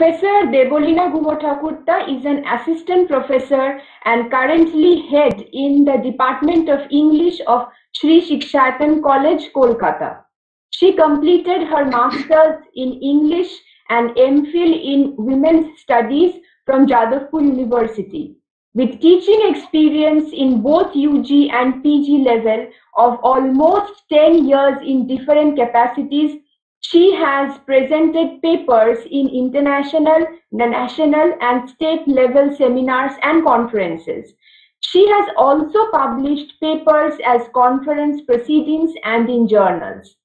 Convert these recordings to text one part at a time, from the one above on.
Professor Debolina Guha is an assistant professor and currently head in the Department of English of Sri Shikshayatan College, Kolkata. She completed her master's in English and MPhil in Women's Studies from Jadavpur University. With teaching experience in both UG and PG level of almost 10 years in different capacities, she has presented papers in international, national, and state level seminars and conferences. She has also published papers as conference proceedings and in journals.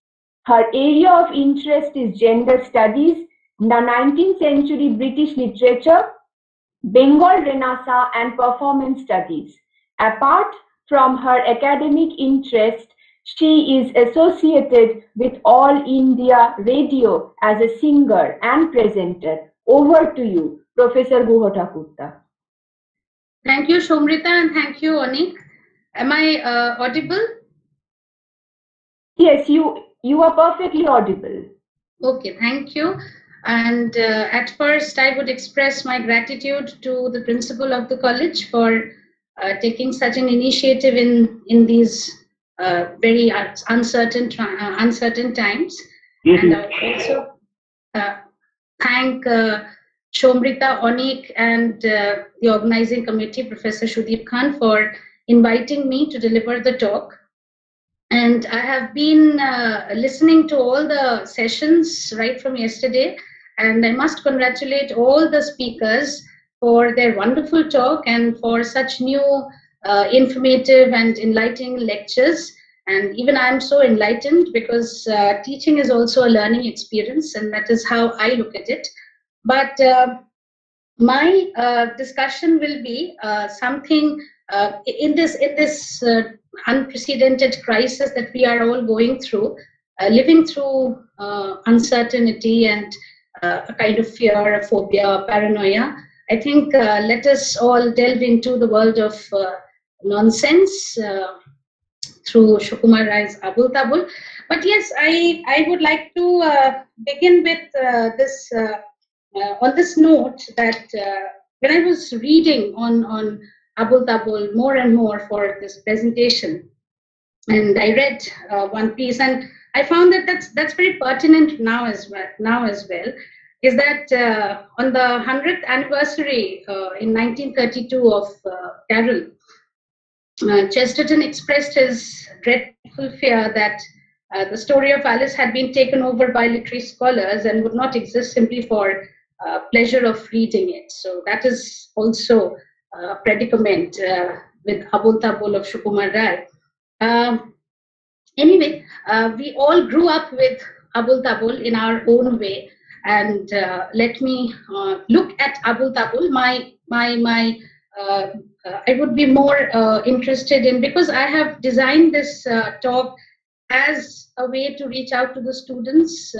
Her area of interest is gender studies, the 19th century British literature, Bengal Renaissance and performance studies. Apart from her academic interest, she is associated with All India Radio as a singer and presenter. Over to you, Professor Guha Thank you, Shomrita, and thank you, Onik. Am I uh, audible? Yes, you you are perfectly audible. Okay, thank you. And uh, at first, I would express my gratitude to the principal of the college for uh, taking such an initiative in in these uh, very uncertain uh, uncertain times. Yes, and I also uh, thank uh, Shomrita Onik and the organizing committee, Professor Shudip Khan, for inviting me to deliver the talk. And I have been listening to all the sessions right from yesterday and I must congratulate all the speakers for their wonderful talk and for such new uh, informative and enlightening lectures. And even I'm so enlightened because uh, teaching is also a learning experience, and that is how I look at it. But uh, my uh, discussion will be uh, something uh, in this in this unprecedented crisis that we are all going through, living through uncertainty and a kind of fear, a phobia, paranoia. I think uh, let us all delve into the world of uh, nonsense through Sukumar Ray's Abol Tabol. But yes, I, I would like to begin with this on this note that when I was reading on, on Abol Tabol more and more for this presentation, and I read uh, one piece, and I found that that's that's very pertinent now as well. Now as well, is that uh, on the hundredth anniversary uh, in 1932 of uh, Carroll, uh, Chesterton expressed his dreadful fear that uh, the story of Alice had been taken over by literary scholars and would not exist simply for pleasure of reading it. So that is also a predicament with Abol Tabol of Sukumar Ray. Um, Anyway, uh, we all grew up with Abol Tabol in our own way. And uh, let me uh, look at Abol Tabol. My, my, my, uh, uh, I would be more uh, interested in because I have designed this talk as a way to reach out to the students.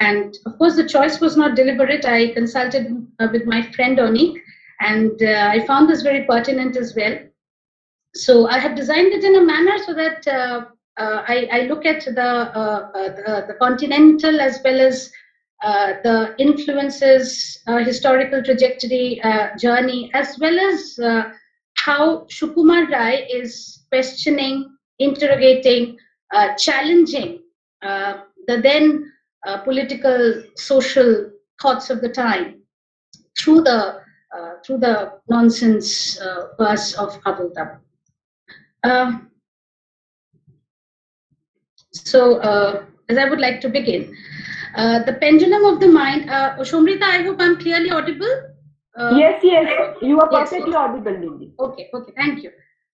and of course, the choice was not deliberate. I consulted with my friend Onik, and I found this very pertinent as well. So I have designed it in a manner so that uh, I, I, look at the, uh, uh, the, the, continental as well as the influences, historical trajectory, journey, as well as how Shukumar Ray is questioning, interrogating, challenging the then political, social thoughts of the time through the uh, through the nonsense uh, verse of Abol Tabol. Uh, so, uh, as I would like to begin, uh, the pendulum of the mind. Uh, Shomrita, I hope I'm clearly audible. Uh, yes, yes, you are perfectly yes, audible, Lindy. Okay, okay, thank you.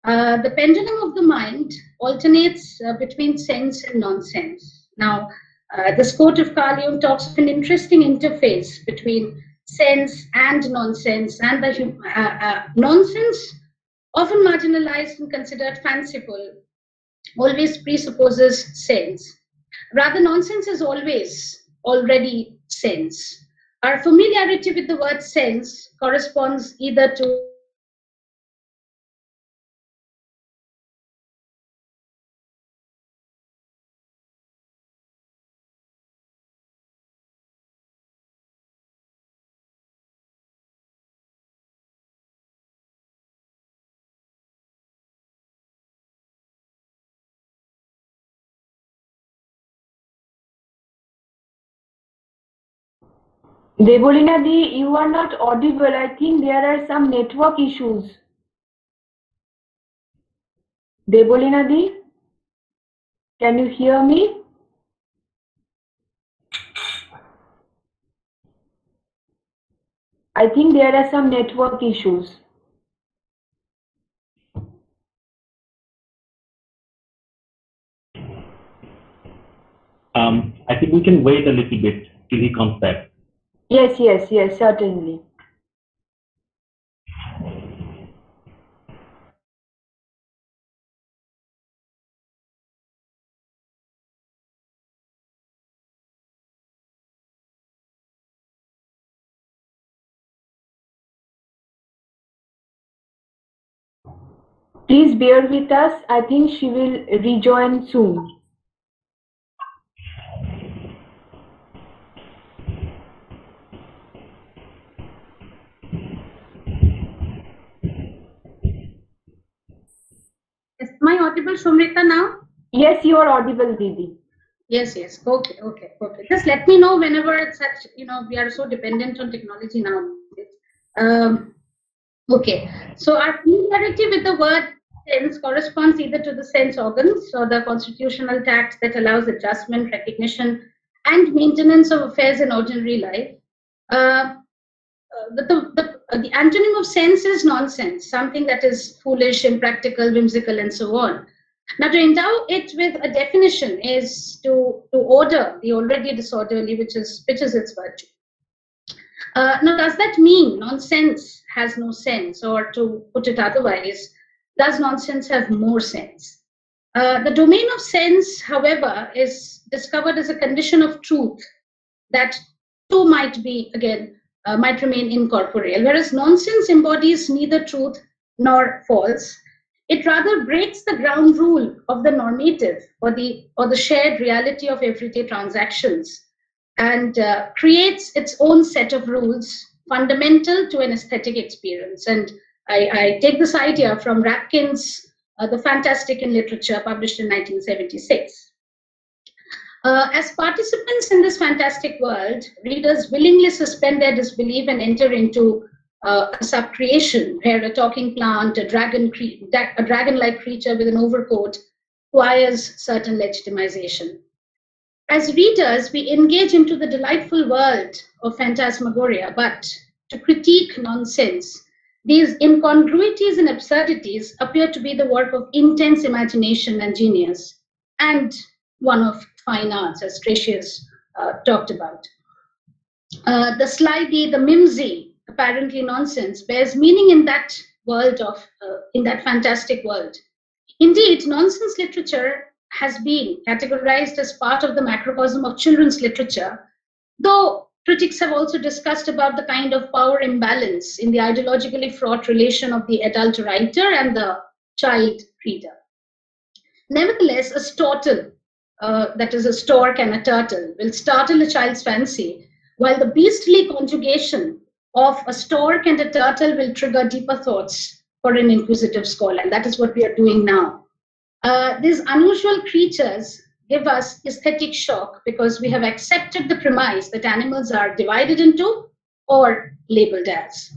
Uh, the pendulum of the mind alternates uh, between sense and nonsense. Now, uh, this quote of Carl Jung talks of an interesting interface between sense and nonsense, and the uh, uh, nonsense, often marginalized and considered fanciful, always presupposes sense. Rather, nonsense is always already sense. Our familiarity with the word sense corresponds either to Debolina Di, you are not audible. I think there are some network issues. Debolina Di, can you hear me? I think there are some network issues. Um, I think we can wait a little bit till he comes back. Yes, yes, yes, certainly. Please bear with us. I think she will rejoin soon. Is my audible, Shomrita, now? Yes, you are audible, Didi. Yes, yes. Okay, okay, okay. Just let me know whenever it's such, you know, we are so dependent on technology now. Um, okay. So our familiarity with the word sense corresponds either to the sense organs or the constitutional tact that allows adjustment, recognition, and maintenance of affairs in ordinary life. Uh, uh, the, the, uh, the antonym of sense is nonsense, something that is foolish, impractical, whimsical, and so on. Now, to endow it with a definition is to, to order the already disorderly, which is, which is its virtue. Uh, now, does that mean nonsense has no sense? Or to put it otherwise, does nonsense have more sense? Uh, the domain of sense, however, is discovered as a condition of truth that too might be, again, uh, might remain incorporeal, whereas nonsense embodies neither truth nor false. It rather breaks the ground rule of the normative or the or the shared reality of everyday transactions and uh, creates its own set of rules fundamental to an aesthetic experience. And I, I take this idea from Rabkin's uh, The Fantastic in Literature, published in 1976. Uh, as participants in this fantastic world, readers willingly suspend their disbelief and enter into uh, a subcreation where a talking plant, a dragon, a dragon-like creature with an overcoat acquires certain legitimization. As readers, we engage into the delightful world of phantasmagoria, but to critique nonsense, these incongruities and absurdities appear to be the work of intense imagination and genius, and one of fine arts, as Tresius uh, talked about. Uh, the slithy, the mimsy, apparently nonsense, bears meaning in that world of, uh, in that fantastic world. Indeed, nonsense literature has been categorized as part of the macrocosm of children's literature, though critics have also discussed about the kind of power imbalance in the ideologically fraught relation of the adult writer and the child reader. Nevertheless, a stortle uh, that is a stork and a turtle, will startle a child's fancy, while the beastly conjugation of a stork and a turtle will trigger deeper thoughts for an inquisitive scholar. And that is what we are doing now. Uh, these unusual creatures give us aesthetic shock because we have accepted the premise that animals are divided into or labeled as.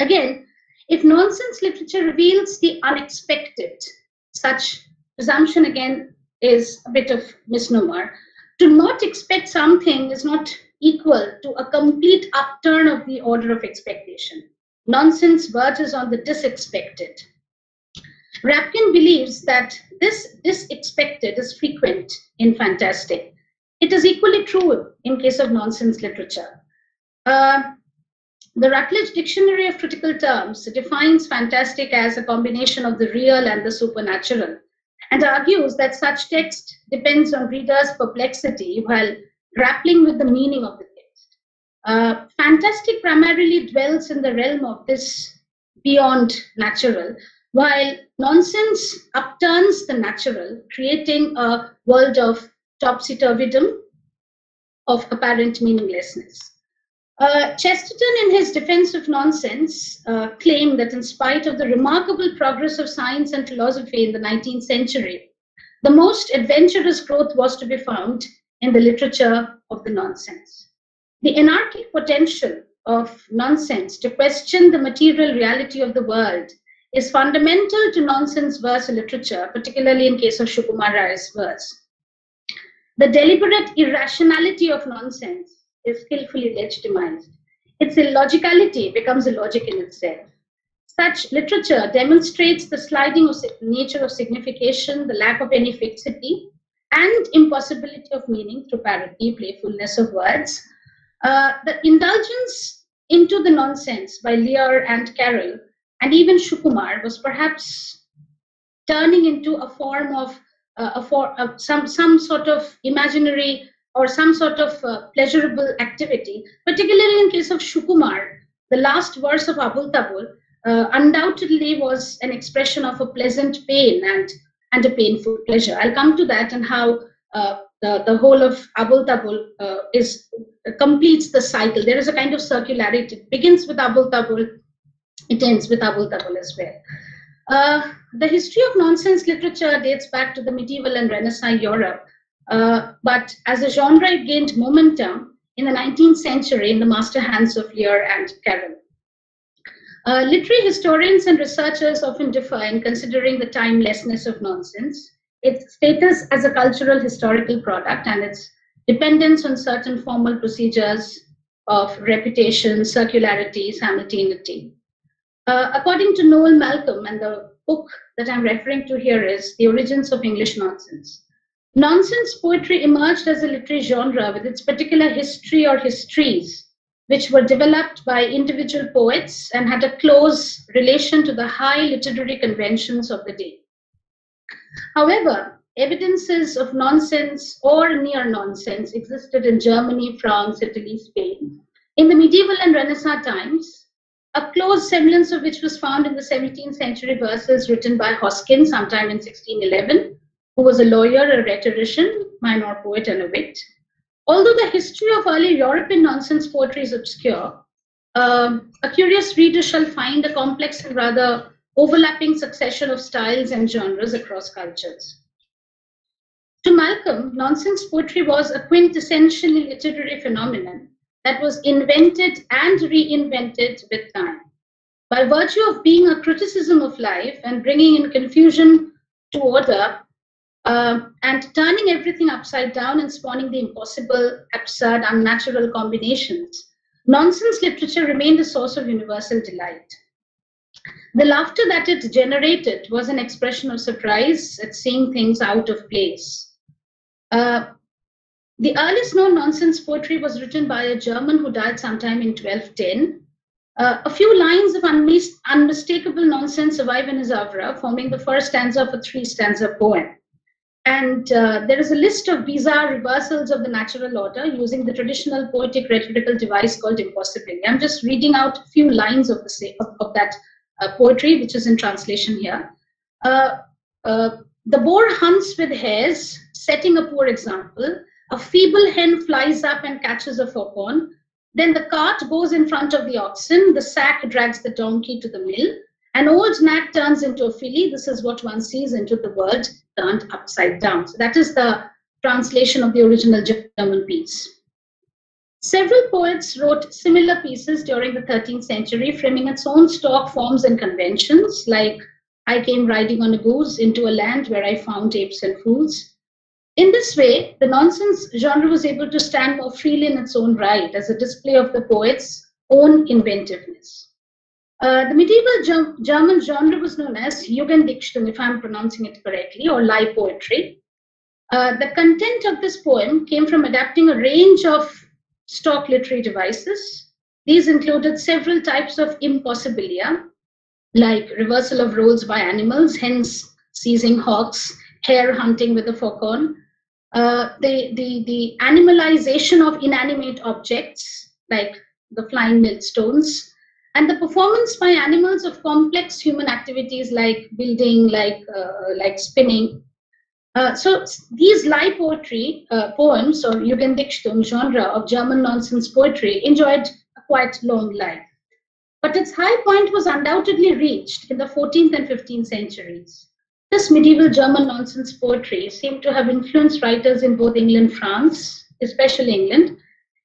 Again, if nonsense literature reveals the unexpected, such presumption again is a bit of misnomer. To not expect something is not equal to a complete upturn of the order of expectation. Nonsense verges on the disexpected. Rabkin believes that this disexpected is frequent in fantastic. It is equally true in case of nonsense literature. Uh, the Routledge Dictionary of Critical Terms defines fantastic as a combination of the real and the supernatural and argues that such text depends on readers' perplexity while grappling with the meaning of the text. Uh, fantastic primarily dwells in the realm of this beyond natural, while nonsense upturns the natural, creating a world of topsy-turvydom, of apparent meaninglessness. Uh, Chesterton, in his defense of nonsense, uh, claimed that in spite of the remarkable progress of science and philosophy in the 19th century, the most adventurous growth was to be found in the literature of the nonsense. the anarchic potential of nonsense to question the material reality of the world is fundamental to nonsense verse literature, particularly in case of Shukumar verse. The deliberate irrationality of nonsense is skillfully legitimized. Its illogicality becomes a logic in itself. Such literature demonstrates the sliding of nature of signification, the lack of any fixity, and impossibility of meaning through parody, playfulness of words. Uh, the indulgence into the nonsense by Lear and Carroll, and even Shukumar, was perhaps turning into a form of uh, a for, uh, some some sort of imaginary or some sort of uh, pleasurable activity. Particularly in case of Shukumar, the last verse of Abol Tabol uh, undoubtedly was an expression of a pleasant pain and, and a painful pleasure. I'll come to that and how uh, the, the whole of Abol Tabol uh, is completes the cycle. There is a kind of circularity. It begins with Abol Tabol, it ends with Abol Tabol as well. Uh, the history of nonsense literature dates back to the medieval and Renaissance Europe, uh, but as a genre, it gained momentum in the 19th century in the master hands of Lear and Carroll. Uh, literary historians and researchers often differ in considering the timelessness of nonsense, its status as a cultural historical product, and its dependence on certain formal procedures of repetition, circularity, simultaneity. Uh, according to Noel Malcolm, and the book that I'm referring to here is The Origins of English Nonsense. Nonsense poetry emerged as a literary genre with its particular history or histories which were developed by individual poets and had a close relation to the high literary conventions of the day. However, evidences of nonsense or near nonsense existed in Germany, France, Italy, Spain. In the medieval and Renaissance times, a close semblance of which was found in the 17th century verses written by Hoskin sometime in 1611, who was a lawyer, a rhetorician, minor poet, and a wit. Although the history of early European nonsense poetry is obscure, um, a curious reader shall find a complex and rather overlapping succession of styles and genres across cultures. To Malcolm, nonsense poetry was a quintessentially literary phenomenon that was invented and reinvented with time. By virtue of being a criticism of life and bringing in confusion to order, um, and turning everything upside down and spawning the impossible, absurd, unnatural combinations, nonsense literature remained a source of universal delight. The laughter that it generated was an expression of surprise at seeing things out of place. Uh, the earliest known nonsense poetry was written by a German who died sometime in 1210. Uh, a few lines of unmistakable nonsense survive in his oeuvre, forming the first stanza of a three stanza poem. And uh, there is a list of bizarre reversals of the natural order using the traditional poetic rhetorical device called impossibility. I'm just reading out a few lines of, the, of, of that uh, poetry, which is in translation here. Uh, uh, the boar hunts with hares, setting a poor example. A feeble hen flies up and catches a faucon. Then the cart goes in front of the oxen. The sack drags the donkey to the mill. An old nag turns into a filly. This is what one sees into the world turned upside down. So that is the translation of the original German piece. Several poets wrote similar pieces during the 13th century, framing its own stock forms and conventions, like I came riding on a goose into a land where I found apes and fools. In this way, the nonsense genre was able to stand more freely in its own right as a display of the poet's own inventiveness. Uh, the medieval German genre was known as Lügendichtung, if I'm pronouncing it correctly, or lie poetry. Uh, the content of this poem came from adapting a range of stock literary devices. These included several types of impossibilia, like reversal of roles by animals, hence seizing hawks, hare hunting with a faucon, uh, the, the, the animalization of inanimate objects, like the flying millstones, and the performance by animals of complex human activities like building, like uh, like spinning. Uh, so these lie poetry uh, poems or Lügendichtung genre of German nonsense poetry enjoyed a quite long life. But its high point was undoubtedly reached in the 14th and 15th centuries. This medieval German nonsense poetry seemed to have influenced writers in both England, France, especially England,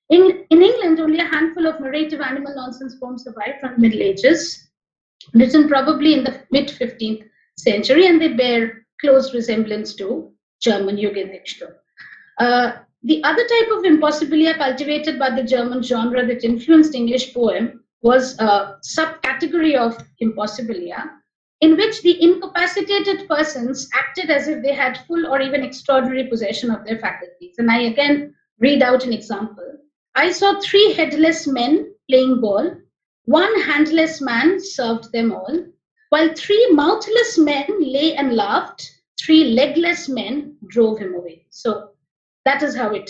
In, in England, only a handful of narrative animal nonsense poems survive from the Middle Ages, written probably in the mid 15th century, and they bear close resemblance to German Lügendichtung. Uh, the other type of impossibilia cultivated by the German genre that influenced English poem was a subcategory of impossibilia in which the incapacitated persons acted as if they had full or even extraordinary possession of their faculties. And I again read out an example. I saw three headless men playing ball. One handless man served them all, while three mouthless men lay and laughed. Three legless men drove him away. So that is how it,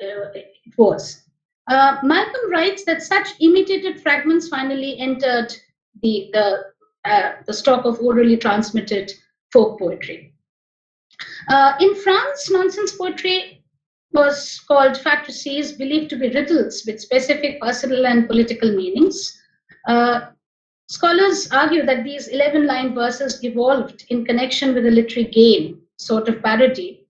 uh, it was. Uh, Malcolm writes that such imitated fragments finally entered the, the, uh, the stock of orally transmitted folk poetry. Uh, in France, nonsense poetry was called fantasies, believed to be riddles with specific personal and political meanings. Uh, scholars argue that these 11 line verses evolved in connection with a literary game, sort of parody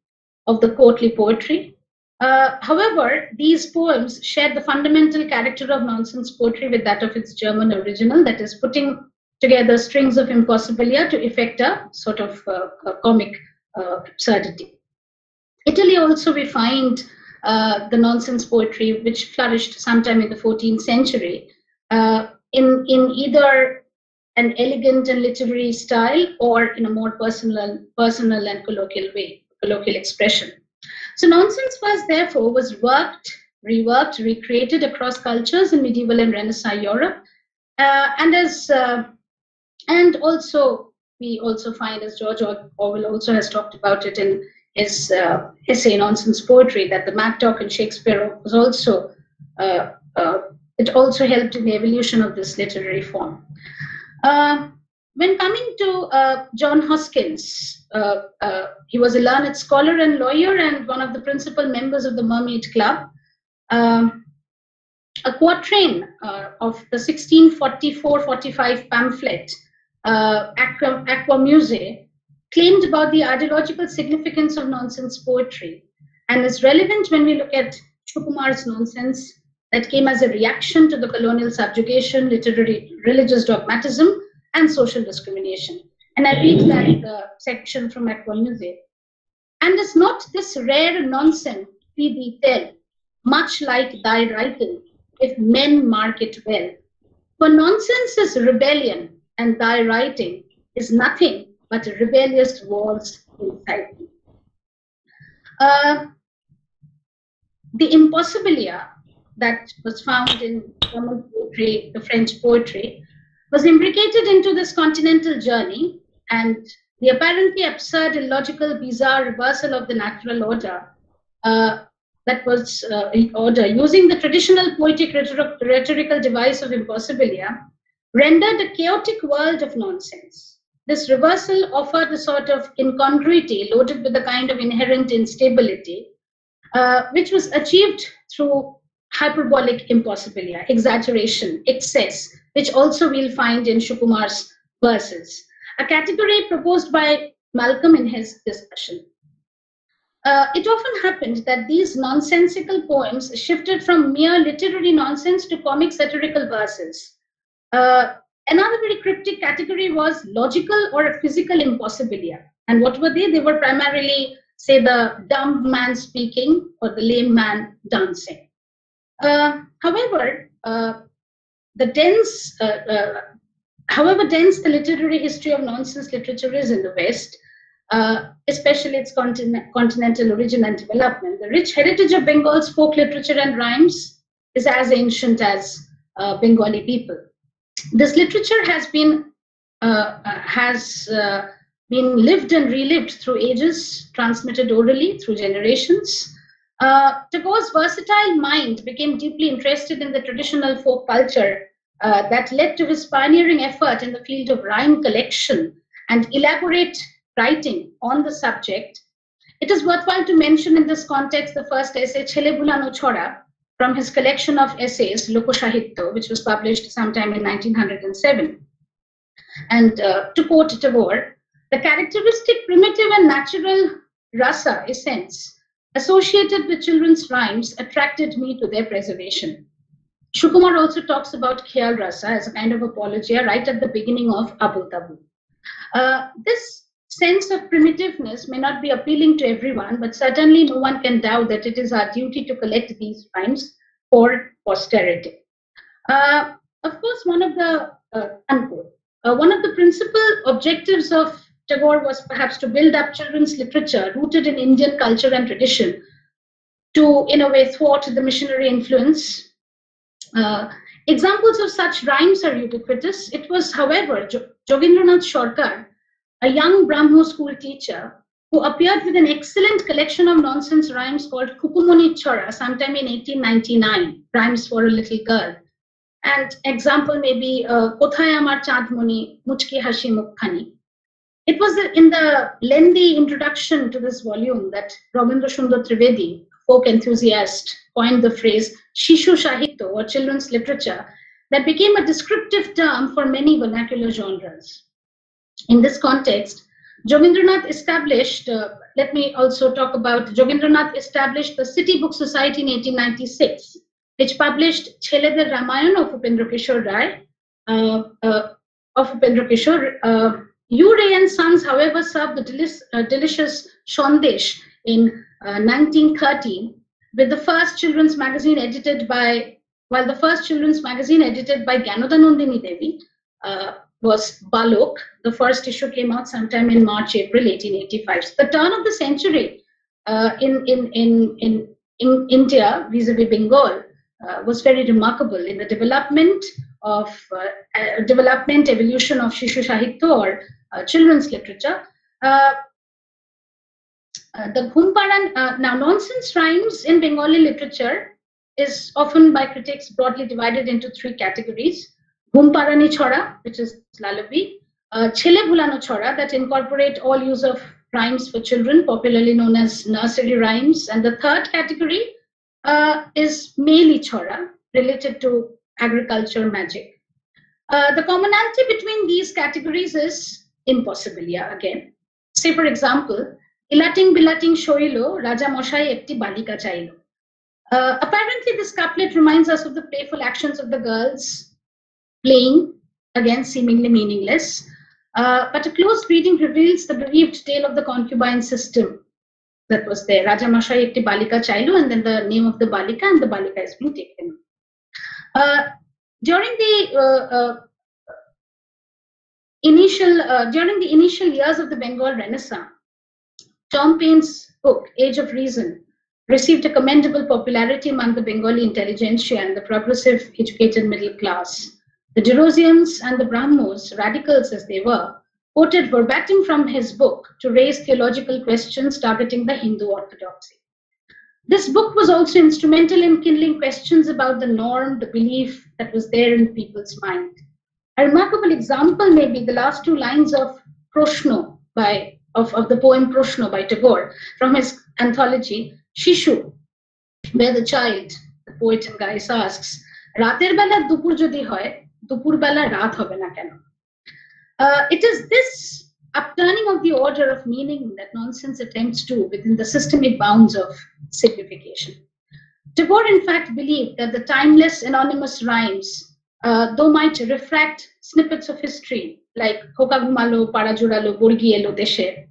of the courtly poetry. Uh, however, these poems share the fundamental character of nonsense poetry with that of its German original, that is, putting together strings of impossibilia to effect a sort of uh, a comic uh, absurdity. Italy also we find uh, the nonsense poetry, which flourished sometime in the 14th century, uh, in, in either an elegant and literary style or in a more personal, personal and colloquial way, colloquial expression. So nonsense was therefore, was worked, reworked, recreated across cultures in medieval and Renaissance Europe, uh, and as uh, and also we also find, as George Orwell also has talked about it in his uh, essay Nonsense Poetry, that the Mad in Shakespeare was also uh, uh, it also helped in the evolution of this literary form. Uh, when coming to uh, John Hoskins, uh, he was a learned scholar and lawyer and one of the principal members of the Mermaid Club. Um, a quatrain of the 1644-45 pamphlet, Aqua, Aqua claimed about the ideological significance of nonsense poetry and is relevant when we look at Sukumar's nonsense that came as a reaction to the colonial subjugation, literary religious dogmatism, and social discrimination. And I read that uh, section from Aqua Muse. And is not this rare nonsense we thee tell, much like thy writing, if men mark it well. For nonsense is rebellion, and thy writing is nothing but rebellious walls inside thee. Uh, the impossibilia that was found in German poetry, the French poetry, was imbricated into this continental journey and the apparently absurd, illogical, bizarre reversal of the natural order uh, that was uh, order using the traditional poetic rhetorical device of impossibilia rendered a chaotic world of nonsense. This reversal offered a sort of incongruity loaded with a kind of inherent instability, uh, which was achieved through hyperbolic impossibilia, exaggeration, excess, which also we'll find in Shukumar's verses, a category proposed by Malcolm in his discussion. Uh, it often happened that these nonsensical poems shifted from mere literary nonsense to comic satirical verses. Uh, another very cryptic category was logical or physical impossibilia. And what were they? They were primarily, say, the dumb man speaking or the lame man dancing. Uh, however, uh, the dense, uh, uh, however dense the literary history of nonsense literature is in the West, uh, especially its continent, continental origin and development, the rich heritage of Bengal's folk literature and rhymes is as ancient as uh, Bengali people. This literature has been uh, uh, has been lived and relived through ages, transmitted orally through generations. Uh, Tagore's versatile mind became deeply interested in the traditional folk culture uh, that led to his pioneering effort in the field of rhyme collection and elaborate writing on the subject. It is worthwhile to mention in this context the first essay, Chele Bulano Chora, from his collection of essays, Lokosahitya, which was published sometime in 1907. And uh, to quote Tagore, the characteristic primitive and natural rasa essence associated with children's rhymes attracted me to their preservation. Shukumar also talks about Khyal Rasa as a kind of apologia right at the beginning of Abul Tabu. Uh, this sense of primitiveness may not be appealing to everyone, but certainly no one can doubt that it is our duty to collect these rhymes for posterity. Uh, of course, one of the uh, unquote, uh, one of the principal objectives of Tagore was perhaps to build up children's literature rooted in Indian culture and tradition to, in a way, thwart the missionary influence. Uh, examples of such rhymes are ubiquitous. It was, however, Jogendranath Sarkar, a young Brahmo school teacher, who appeared with an excellent collection of nonsense rhymes called Kukumoni Chora sometime in 1899, Rhymes for a Little Girl. And example may be uh, Kothay Amar Chandmoni, Muchki Hashi Mukkhani. It was in the lengthy introduction to this volume that Rabindra Sundar Trivedi, folk enthusiast, coined the phrase Shishu Sahitya or children's literature that became a descriptive term for many vernacular genres. In this context, Jogindranath established, uh, let me also talk about Jogindranath established the City Book Society in 1896, which published Cheleder Ramayan of Upendra Kishore Ray, uh, uh, of Upendra Kishore. Uh, Ray and Sons, however, served the uh, delicious Shondesh in 1913 uh, with the first children's magazine edited by, while the first children's magazine edited by Gyanodanandini Devi uh, was Balok. The first issue came out sometime in March, April 1885. So the turn of the century uh, in, in, in, in, in India vis-a-vis Bengal uh, was very remarkable in the development of uh, uh development evolution of Shishu Sahitya or uh, children's literature. Uh, the Ghumparan, now nonsense rhymes in Bengali literature is often by critics broadly divided into three categories. Ghumpharani Chora, which is lullaby, uh, Chele Bhulano Chora, that incorporate all use of rhymes for children, popularly known as nursery rhymes. And the third category uh, is Meli Chora, related to agriculture magic. Uh, the commonality between these categories is impossibilia again. Say, for example, Ilating Bilating Shoilo, Raja Moshai Ekti Balika Chailo. Uh, apparently, this couplet reminds us of the playful actions of the girls playing, again seemingly meaningless. Uh, but a close reading reveals the bereaved tale of the concubine system that was there. Raja Mashai balika chailu, and then the name of the balika, and the balika has been taken. Uh, during the uh, uh initial uh, during the initial years of the Bengal Renaissance, Tom Paine's book Age of Reason received a commendable popularity among the Bengali intelligentsia and the progressive educated middle class. The Derozians and the Brahmos, radicals as they were, quoted verbatim from his book to raise theological questions targeting the Hindu orthodoxy. This book was also instrumental in kindling questions about the norm, the belief that was there in people's mind. A remarkable example may be the last two lines of Proshno by of, of the poem Proshno by Tagore from his anthology Shishu, where the child, the poet and guy asks, রাতের বেলা দুপুর দুপুরবেলা রাত হবে না কেন it is this upturning of the order of meaning that nonsense attempts to within the systemic bounds of signification. Tagore, in fact, believed that the timeless anonymous rhymes, uh, though might refract snippets of history, like Hokagumalo, Parajuralo, Burgielo, Deshe,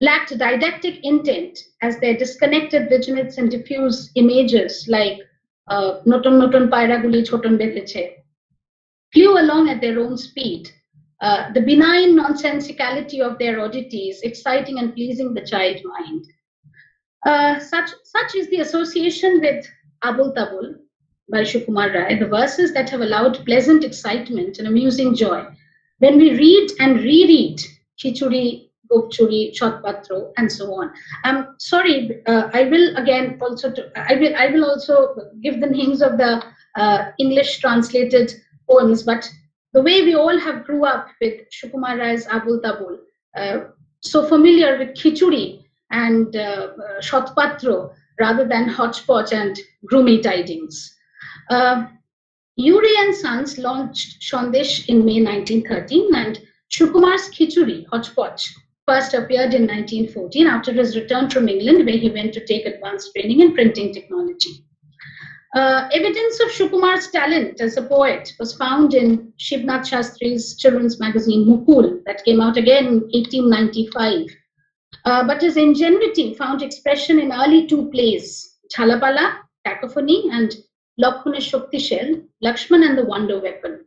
lacked didactic intent as their disconnected vignettes and diffuse images like Noton Noton Pairaguli Choton Beteche flew along at their own speed. Uh, the benign nonsensicality of their oddities, exciting and pleasing the child mind. Uh, such, such is the association with Abol Tabol by Shukumar Ray, the verses that have allowed pleasant excitement and amusing joy. When we read and reread Khichuri, Gopchuri, Chotpatro, and so on. I'm sorry, uh, I will again also, to, I, will, I will also give the names of the uh, English translated poems, but the way we all have grew up with Shukumar Ray's Abol Tabol, uh, so familiar with Khichuri and uh, Shatpatro rather than Hodgepodge and Groomy Tidings. Uh, Uray and Sons launched Shondesh in May 1913 and Shukumar's Khichuri, Hodgepodge, first appeared in 1914 after his return from England, where he went to take advanced training in printing technology. Uh, evidence of Shukumar's talent as a poet was found in Shivnath Shastri's children's magazine Mukul that came out again in 1895. Uh, but his ingenuity found expression in early two plays, Chalapala, Cacophony, and Lakhane Shel, Lakshman and the Wonder Weapon.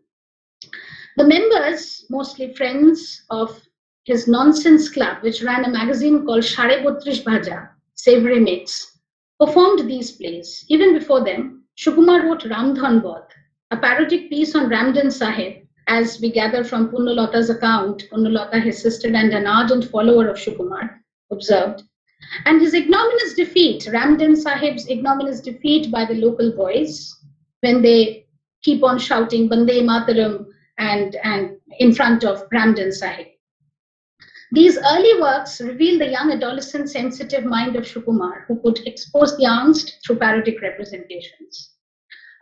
The members, mostly friends of his Nonsense Club, which ran a magazine called Share Bhaja, Savory Mix, performed these plays. Even before them, Shukumar wrote Ramdhan Bodh, a parodic piece on Ramdan Sahib, as we gather from Punnalata's account. Punnalata, his sister and an ardent follower of Shukumar, observed. And his ignominious defeat, Ramdan Sahib's ignominious defeat by the local boys, when they keep on shouting Bande Mataram and, and in front of Ramdan Sahib. These early works reveal the young adolescent sensitive mind of Shukumar, who could expose the angst through parodic representations.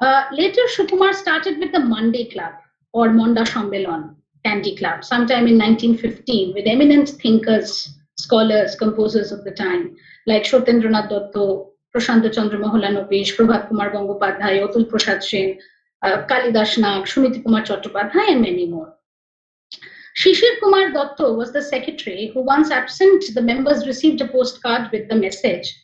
Uh, later, Shukumar started with the Monday Club or Monda Shambelon Candy Club sometime in 1915 with eminent thinkers, scholars, composers of the time like Shotendranath Dotto, Prashant Chandra Mohalanobish, Prabhat Kumar Gangopadhyay, Atul Prasad Sen, uh, Kalidas Nag, Kumar Chattopadhyay, and many more. Shishir Kumar Dotto was the secretary who, once absent, the members received a postcard with the message,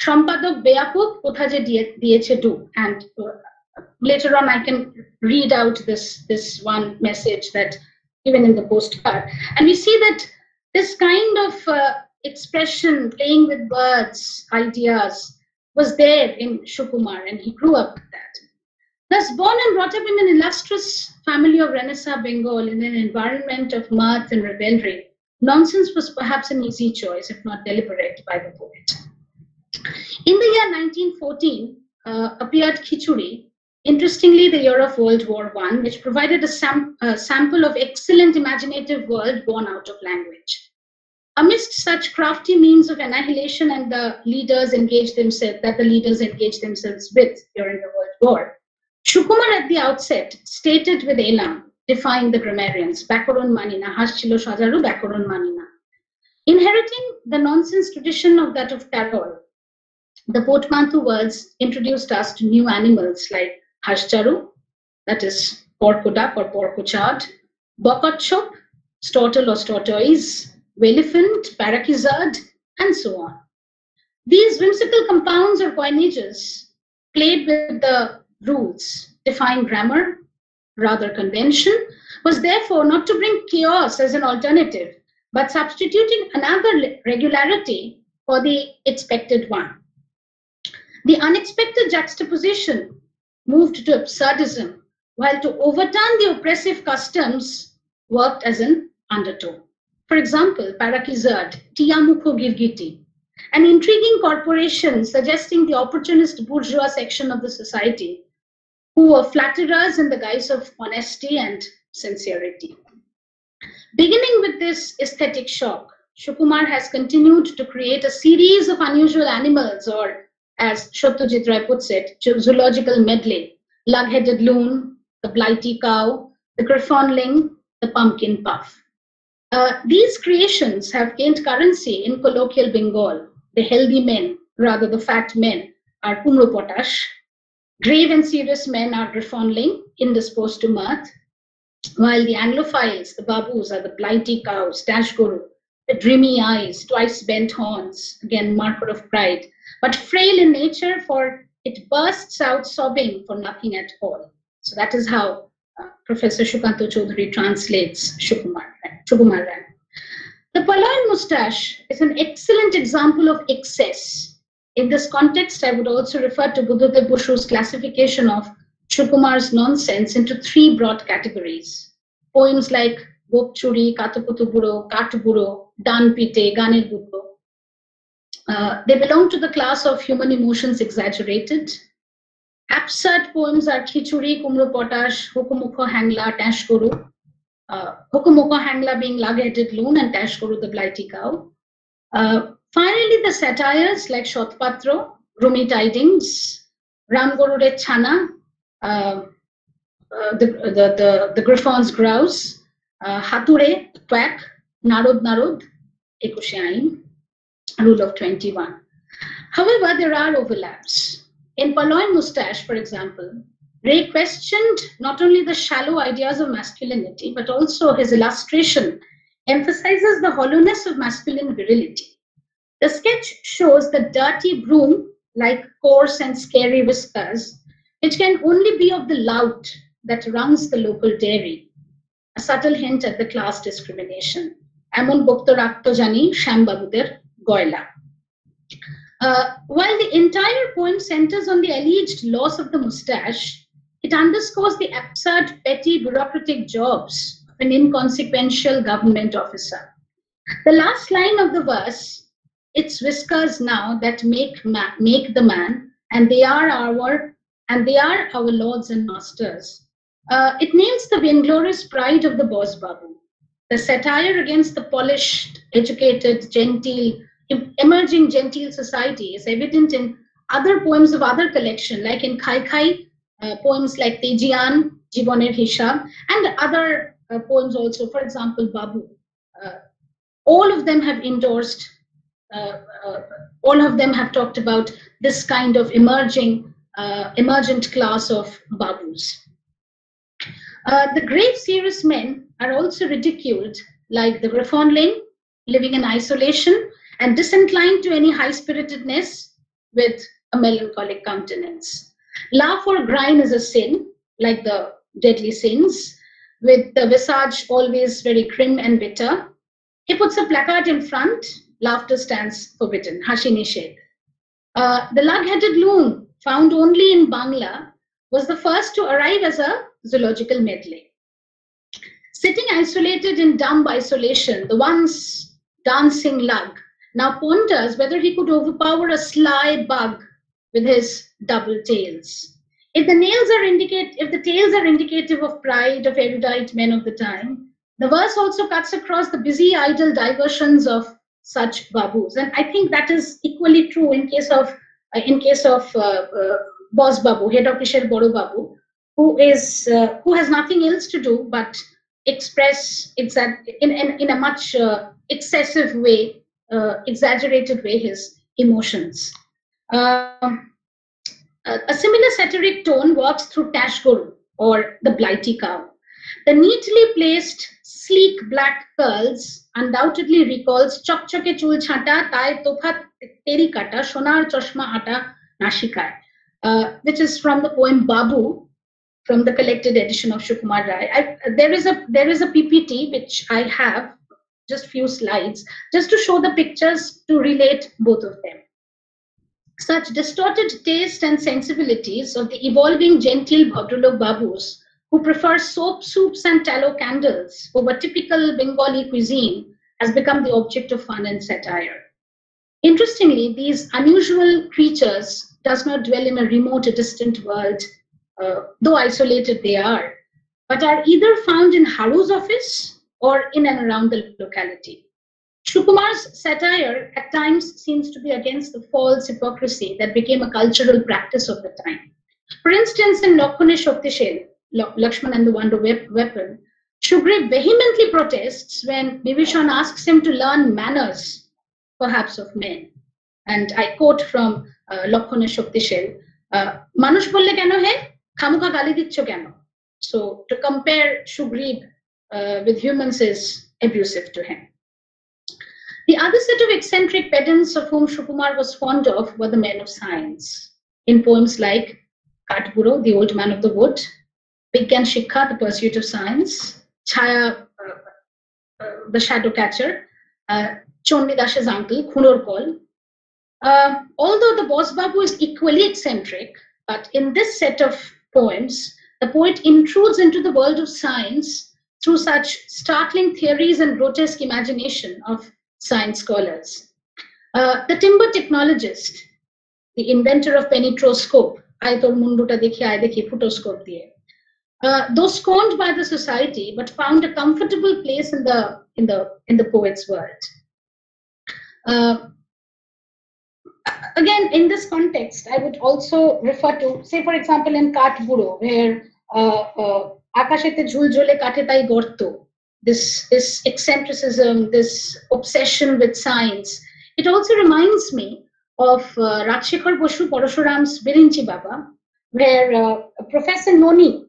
Shrampadok Beyakup Kothaje Diechedu. And uh, later on, I can read out this, this one message that given in the postcard. And we see that this kind of uh, expression, playing with words, ideas, was there in Shukumar, and he grew up Thus, born and brought up in an illustrious family of Renaissance Bengal in an environment of mirth and revelry, nonsense was perhaps an easy choice, if not deliberate, by the poet. In the year 1914, uh, appeared Khichuri, interestingly, the year of World War I, which provided a, sam- a sample of excellent imaginative world born out of language. Amidst such crafty means of annihilation and the leaders engaged themselves that the leaders engaged themselves with during the World War, Shukumar at the outset stated with Elam, defying the grammarians, Bakoron Manina, Hashchilo Shajaru, Bakoron Manina. Inheriting the nonsense tradition of that of Carroll, the Portmanteau words introduced us to new animals like Hashcharu, that is porcoduck or porcochard, bokotchop, stortle or tortoise, elephant, parakizard, and so on. These whimsical compounds or coinages played with the rules, define grammar, rather convention, was therefore not to bring chaos as an alternative, but substituting another regularity for the expected one. The unexpected juxtaposition moved to absurdism, while to overturn the oppressive customs worked as an undertow. For example, Parakizad, Tiamuko Girgiti, an intriguing corporation suggesting the opportunist bourgeois section of the society who were flatterers in the guise of honesty and sincerity. Beginning with this aesthetic shock, Shukumar has continued to create a series of unusual animals, or as Satyajit Ray puts it, zoological medley, lug-headed loon, the blighty cow, the griffon the pumpkin puff. Uh, these creations have gained currency in colloquial Bengal. The healthy men, rather the fat men, are kumru potash, Grave and serious men are refondling, indisposed to mirth, while the Anglophiles, the Babus, are the blighty cows, dash guru, the dreamy eyes, twice bent horns, again marker of pride, but frail in nature, for it bursts out sobbing for nothing at all. So that is how uh, Professor Shukanto Chaudhary translates Shukumar, Shukumar The Paloyan moustache is an excellent example of excess in this context, I would also refer to Buddhadev Boshu's classification of Shukumar's nonsense into three broad categories. Poems like Gopchuri, Kataputuburo, Katuburo, Dan Pite, Ganer Butto. Uh, they belong to the class of human emotions exaggerated. Absurd poems are Khichuri, Kumru Potash, Hukumukho Hangla, Tashguru. Uh, Hangla being lug-headed loon and Tashguru the blighty cow. Uh, Finally, the satires like Shotpatro, Rumi Tidings, Ramgorure Chana, uh, uh, the, the, the, the Griffon's Grouse, uh, Hature, Quack, Narod Narod, Ekushe Ain, rule of 21. However, there are overlaps. In Paloin Mustache, for example, Ray questioned not only the shallow ideas of masculinity, but also his illustration emphasizes the hollowness of masculine virility. The sketch shows the dirty broom, like coarse and scary whiskers, which can only be of the lout that runs the local dairy, a subtle hint at the class discrimination. এমন বক্ত রাখতো জানি শ্যামবাবুদের গয়লা uh, while the entire poem centers on the alleged loss of the mustache, it underscores the absurd, petty bureaucratic jobs of an inconsequential government officer. The last line of the verse, it's whiskers now that make, make the man, and they are our and they are our lords and masters. Uh, it names the vainglorious pride of the boss babu, the satire against the polished, educated, genteel, emerging genteel society is evident in other poems of other collection, like in Khai Khai, uh, poems like Tejian, Jiboner Hisham, and other uh, poems also, for example, Babu. Uh, all of them have endorsed, Uh, uh, all of them have talked about this kind of emerging, uh, emergent class of Babus. Uh, the grave serious men are also ridiculed, like the Griffon living in isolation, and disinclined to any high spiritedness with a melancholic countenance. Laugh or grind is a sin, like the deadly sins, with the visage always very grim and bitter. He puts a placard in front, laughter stands forbidden, Hashini Shed. Uh, the lug-headed loon, found only in Bangla, was the first to arrive as a zoological medley. Sitting isolated in dumb isolation, the once dancing lug now ponders whether he could overpower a sly bug with his double tails. If the nails are indicate, if the tails are indicative of pride of erudite men of the time, the verse also cuts across the busy idle diversions of such babus, and I think that is equally true in case of uh, in case of uh, uh, Boss Babu, head of Kisher Boru Babu, who is uh, who has nothing else to do but express exact in in, in a much uh, excessive way uh, exaggerated way his emotions. Um, a similar satiric tone works through Tashguru or the blighty cow. The neatly placed, sleek black curls undoubtedly recalls chokchoke chul chhata tai tofa teri kata sonar chashma ata nashikaয়, uh, which is from the poem Babu from the collected edition of Shukumar Ray. I, there is a there is a PPT which I have just few slides, just to show the pictures to relate both of them. Such distorted taste and sensibilities of the evolving genteel Bhadralok Babus who prefer soap, soups, and tallow candles over typical Bengali cuisine has become the object of fun and satire. Interestingly, these unusual creatures does not dwell in a remote, or distant world, uh, though isolated they are, but are either found in Haru's office or in and around the locality. Shukumar's satire at times seems to be against the false hypocrisy that became a cultural practice of the time. For instance, in Lokhone Shaktishel, Lakshman and the Wonder Weapon, Shugriv vehemently protests when Bibhishan asks him to learn manners, perhaps of men. And I quote from uh, Lokhone Shaktishel, মানুষ বললে কেন হে খামুখা গালি দিচ্ছ কেন So to compare Shugriv uh, with humans is abusive to him. The other set of eccentric pedants of whom Shukumar was fond of were the men of science. In poems like Katburo, the old man of the wood, Bigyan Shikha, the pursuit of science, Chaya, uh, the shadow catcher, uh, Chonnidash's uncle, Khunor Kol. Uh, although the boss babu is equally eccentric, but in this set of poems, the poet intrudes into the world of science through such startling theories and grotesque imagination of science scholars. Uh, the timber technologist, the inventor of penetroscope, I told munduta dekhi I dekhi photoscope diye. Uh, though scorned by the society, but found a comfortable place in the in the in the poet's world. Uh, again, in this context, I would also refer to, say, for example, in Katburo, where uh, uh, Akashete Jhul Jule Katetai Gorto, this this eccentricism, this obsession with science, it also reminds me of uh, Rajshekhar Boshu Parashuram's Birinchi Baba, where uh, Professor Noni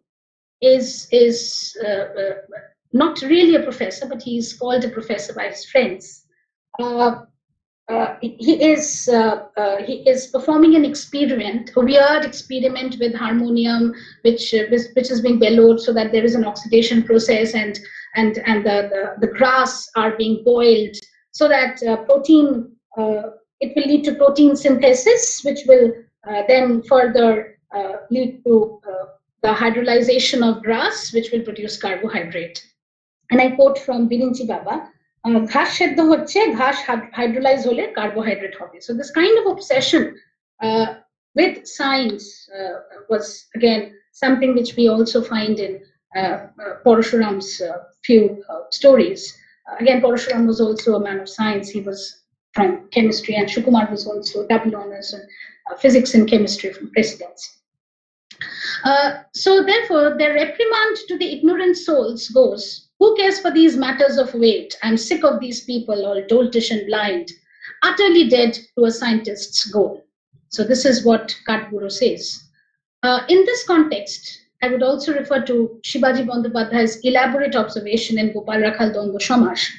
is, is uh, uh, not really a professor, but he's called a professor by his friends. Uh, uh, he is uh, uh, he is performing an experiment, a weird experiment with harmonium, which which is being bellowed so that there is an oxidation process, and and and the the, the grass are being boiled so that protein it will lead to protein synthesis, which will then further lead to the hydrolyzation of grass, which will produce carbohydrate. And I quote from Birinchi Baba. ঘাস সেদ্ধ হচ্ছে ঘাস hydrolyse হলে carbohydrate হবে so this kind of obsession with science uh, was again something which we also find in uh, uh, Parashuram's uh, few uh, stories. again, Parashuram was also a man of science. He was from chemistry, and Shukumar was also double honors in physics and chemistry from presidency. so, therefore, their reprimand to the ignorant souls goes who cares for these matters of weight? I'm sick of these people, all doltish and blind, utterly dead to a scientist's goal. So, this is what Katburo says. Uh, in this context, I would also refer to Shibaji Bandyopadhyay's elaborate observation in Gopal Rakhal Dondwa Samash,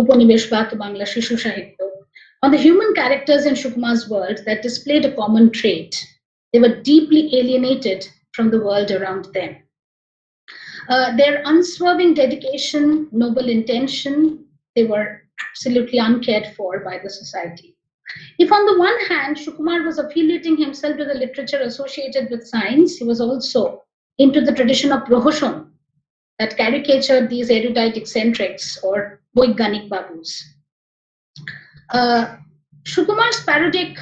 Upanibesh Bangla Shishu Sahitya, on the human characters in Shukumar's world that displayed a common trait. They were deeply alienated from the world around them. Uh, their unswerving dedication, noble intention, they were absolutely uncared for by the society. If on the one hand, Shukumar was affiliating himself to the literature associated with science, he was also into the tradition of Prohoshon that caricatured these erudite eccentrics or Boiganik Babus. Uh, Shukumar's parodic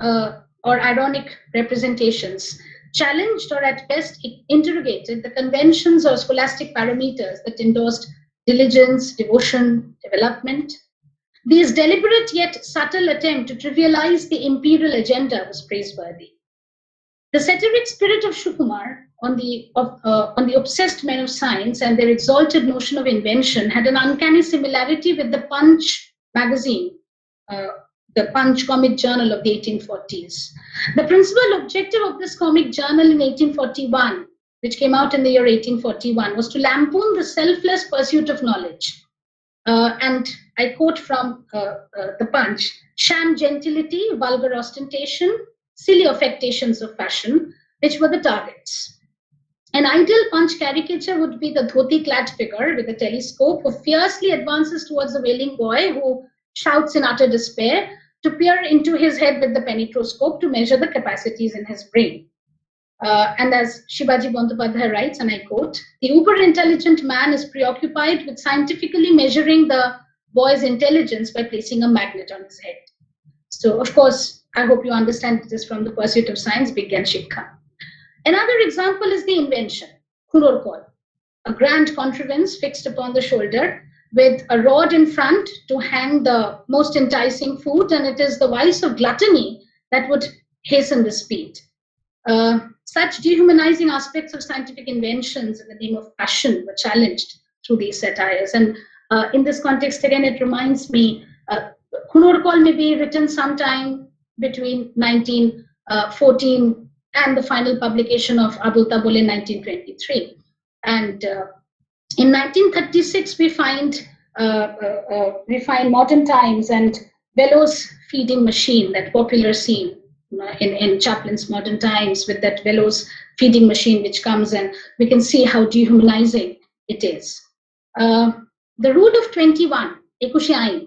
uh, or ironic representations challenged or at best interrogated the conventions or scholastic parameters that endorsed diligence, devotion, development. These deliberate yet subtle attempt to trivialize the imperial agenda was praiseworthy. The satiric spirit of Shukumar on the, of, uh, on the obsessed men of science and their exalted notion of invention had an uncanny similarity with the Punch magazine uh, the Punch comic journal of the 1840s. The principal objective of this comic journal in 1841, which came out in the year 1841, was to lampoon the selfless pursuit of knowledge. Uh, and I quote from uh, uh, the Punch sham gentility, vulgar ostentation, silly affectations of fashion, which were the targets. An ideal punch caricature would be the dhoti clad figure with a telescope who fiercely advances towards the wailing boy who shouts in utter despair, to peer into his head with the penetroscope to measure the capacities in his brain. Uh, and as Shibaji Bandyopadhyay writes, and I quote, the uber intelligent man is preoccupied with scientifically measuring the boy's intelligence by placing a magnet on his head. So, of course, I hope you understand this from the pursuit of science, Bigyan Shikha. Another example is the invention, Khunor a grand contrivance fixed upon the shoulder with a rod in front to hang the most enticing food, and it is the vice of gluttony that would hasten the speed. Uh, such dehumanizing aspects of scientific inventions in the name of passion were challenged through these satires. And uh, in this context, again, it reminds me, uh, may be written sometime between 1914 uh, and the final publication of Abol Tabol in 1923. And uh, in 1936, we find uh, uh, uh, we find modern times and Bellows feeding machine, that popular scene in, in Chaplin's modern times with that Bellows feeding machine which comes and we can see how dehumanizing it is. Uh, the rule of 21, Ekushe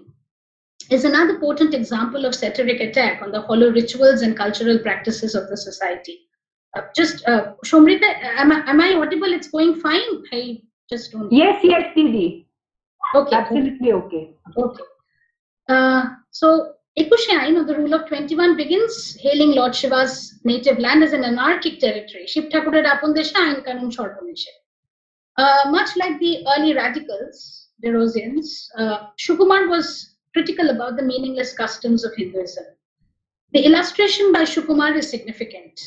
is another potent example of satiric attack on the hollow rituals and cultural practices of the society. Uh, just, uh, Shomrita, am I, am I audible? It's going fine. I just don't. Yes, yes, Didi. Okay. Absolutely okay. Okay. Uh, so Ekushe Ain, the rule of 21, begins hailing Lord Shiva's native land as an anarchic territory. Shiv Thakurer Apon Deshe Ain Kanun. Uh, much like the early radicals, Derozians, uh, Shukumar was critical about the meaningless customs of Hinduism. The illustration by Shukumar is significant.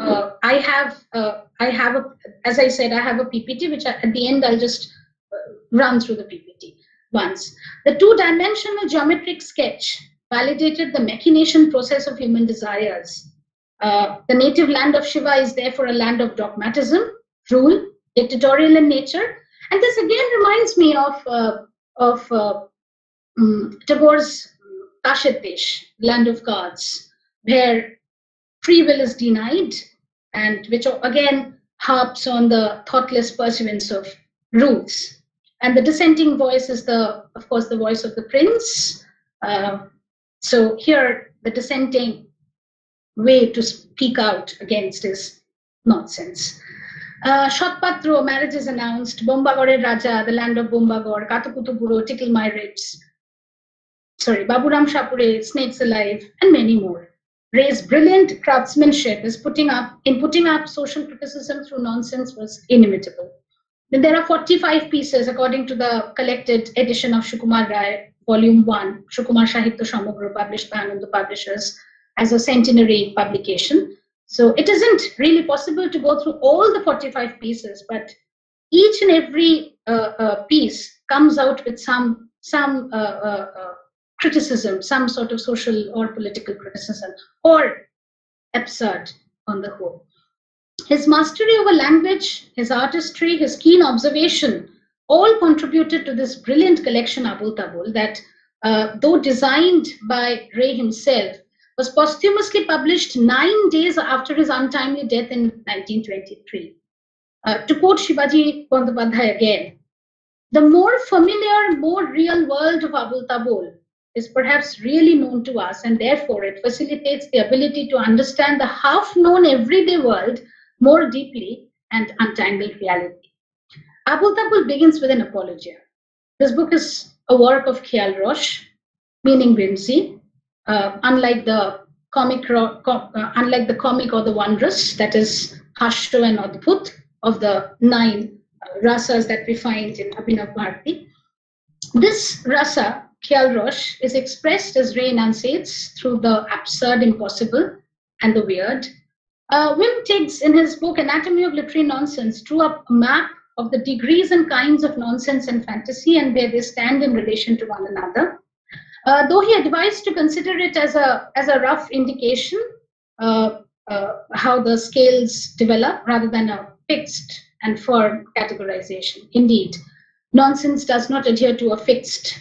Uh, I have, uh, I have, a, as I said, I have a PPT, which I, at the end I'll just run through the PPT once. The two-dimensional geometric sketch validated the machination process of human desires. Uh, the native land of Shiva is therefore a land of dogmatism, rule, dictatorial in nature. And this again reminds me of, uh, of uh, um, Tagore's land of gods, where free will is denied, and which again harps on the thoughtless pursuance of rules. And the dissenting voice is the, of course, the voice of the prince. Uh, so here, the dissenting way to speak out against is nonsense. Uh, Shotpatro, marriage is announced. Bombagore Raja, the land of Bombagor, Katukutuburo, Tickle My Ribs. Sorry, Baburam Shapure, Snakes Alive, and many more. Ray's brilliant craftsmanship is putting up in putting up social criticism through nonsense was inimitable. Then there are 45 pieces according to the collected edition of Shukumar Ray, Volume 1, Shukumar Sahitya Samagra, published by Ananda Publishers as a centenary publication. So it isn't really possible to go through all the 45 pieces, but each and every uh, uh, piece comes out with some some uh, uh, uh criticism, some sort of social or political criticism, or absurd on the whole. His mastery over language, his artistry, his keen observation all contributed to this brilliant collection Abol Tabol that, uh, though designed by Ray himself, was posthumously published nine days after his untimely death in 1923. Uh, to quote Shibaji Bandyopadhyay again, the more familiar, more real world of Abol Tabol is perhaps really known to us, and therefore it facilitates the ability to understand the half known everyday world more deeply and untangle reality. Abol Tabol begins with an apologia. This book is a work of Khyal Rosh, meaning whimsy, uh, unlike the comic, uh, unlike the comic or the wondrous, that is Hashto and Adbhut of the nine uh, rasas that we find in Abhinav Bharati. This rasa Khyal Rosh is expressed as Ray enunciates through the absurd impossible and the weird. Uh, Wim Tigges, in his book Anatomy of Literary Nonsense, drew up a map of the degrees and kinds of nonsense and fantasy and where they stand in relation to one another. Uh, though he advised to consider it as a, as a rough indication, uh, uh, how the scales develop rather than a fixed and firm categorization. Indeed, nonsense does not adhere to a fixed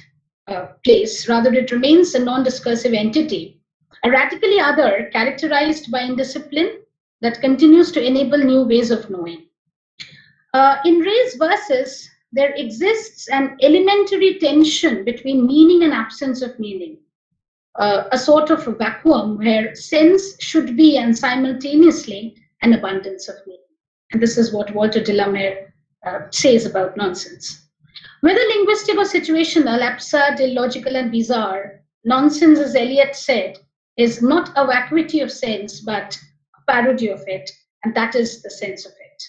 uh, place. Rather, it remains a non discursive entity, a radically other characterized by indiscipline that continues to enable new ways of knowing. Uh, in Ray's verses, there exists an elementary tension between meaning and absence of meaning, uh, a sort of vacuum where sense should be and simultaneously an abundance of meaning. And this is what Walter de la Mare uh, says about nonsense. Whether linguistic or situational, absurd, illogical, and bizarre, nonsense, as Eliot said, is not a vacuity of sense, but a parody of it, and that is the sense of it.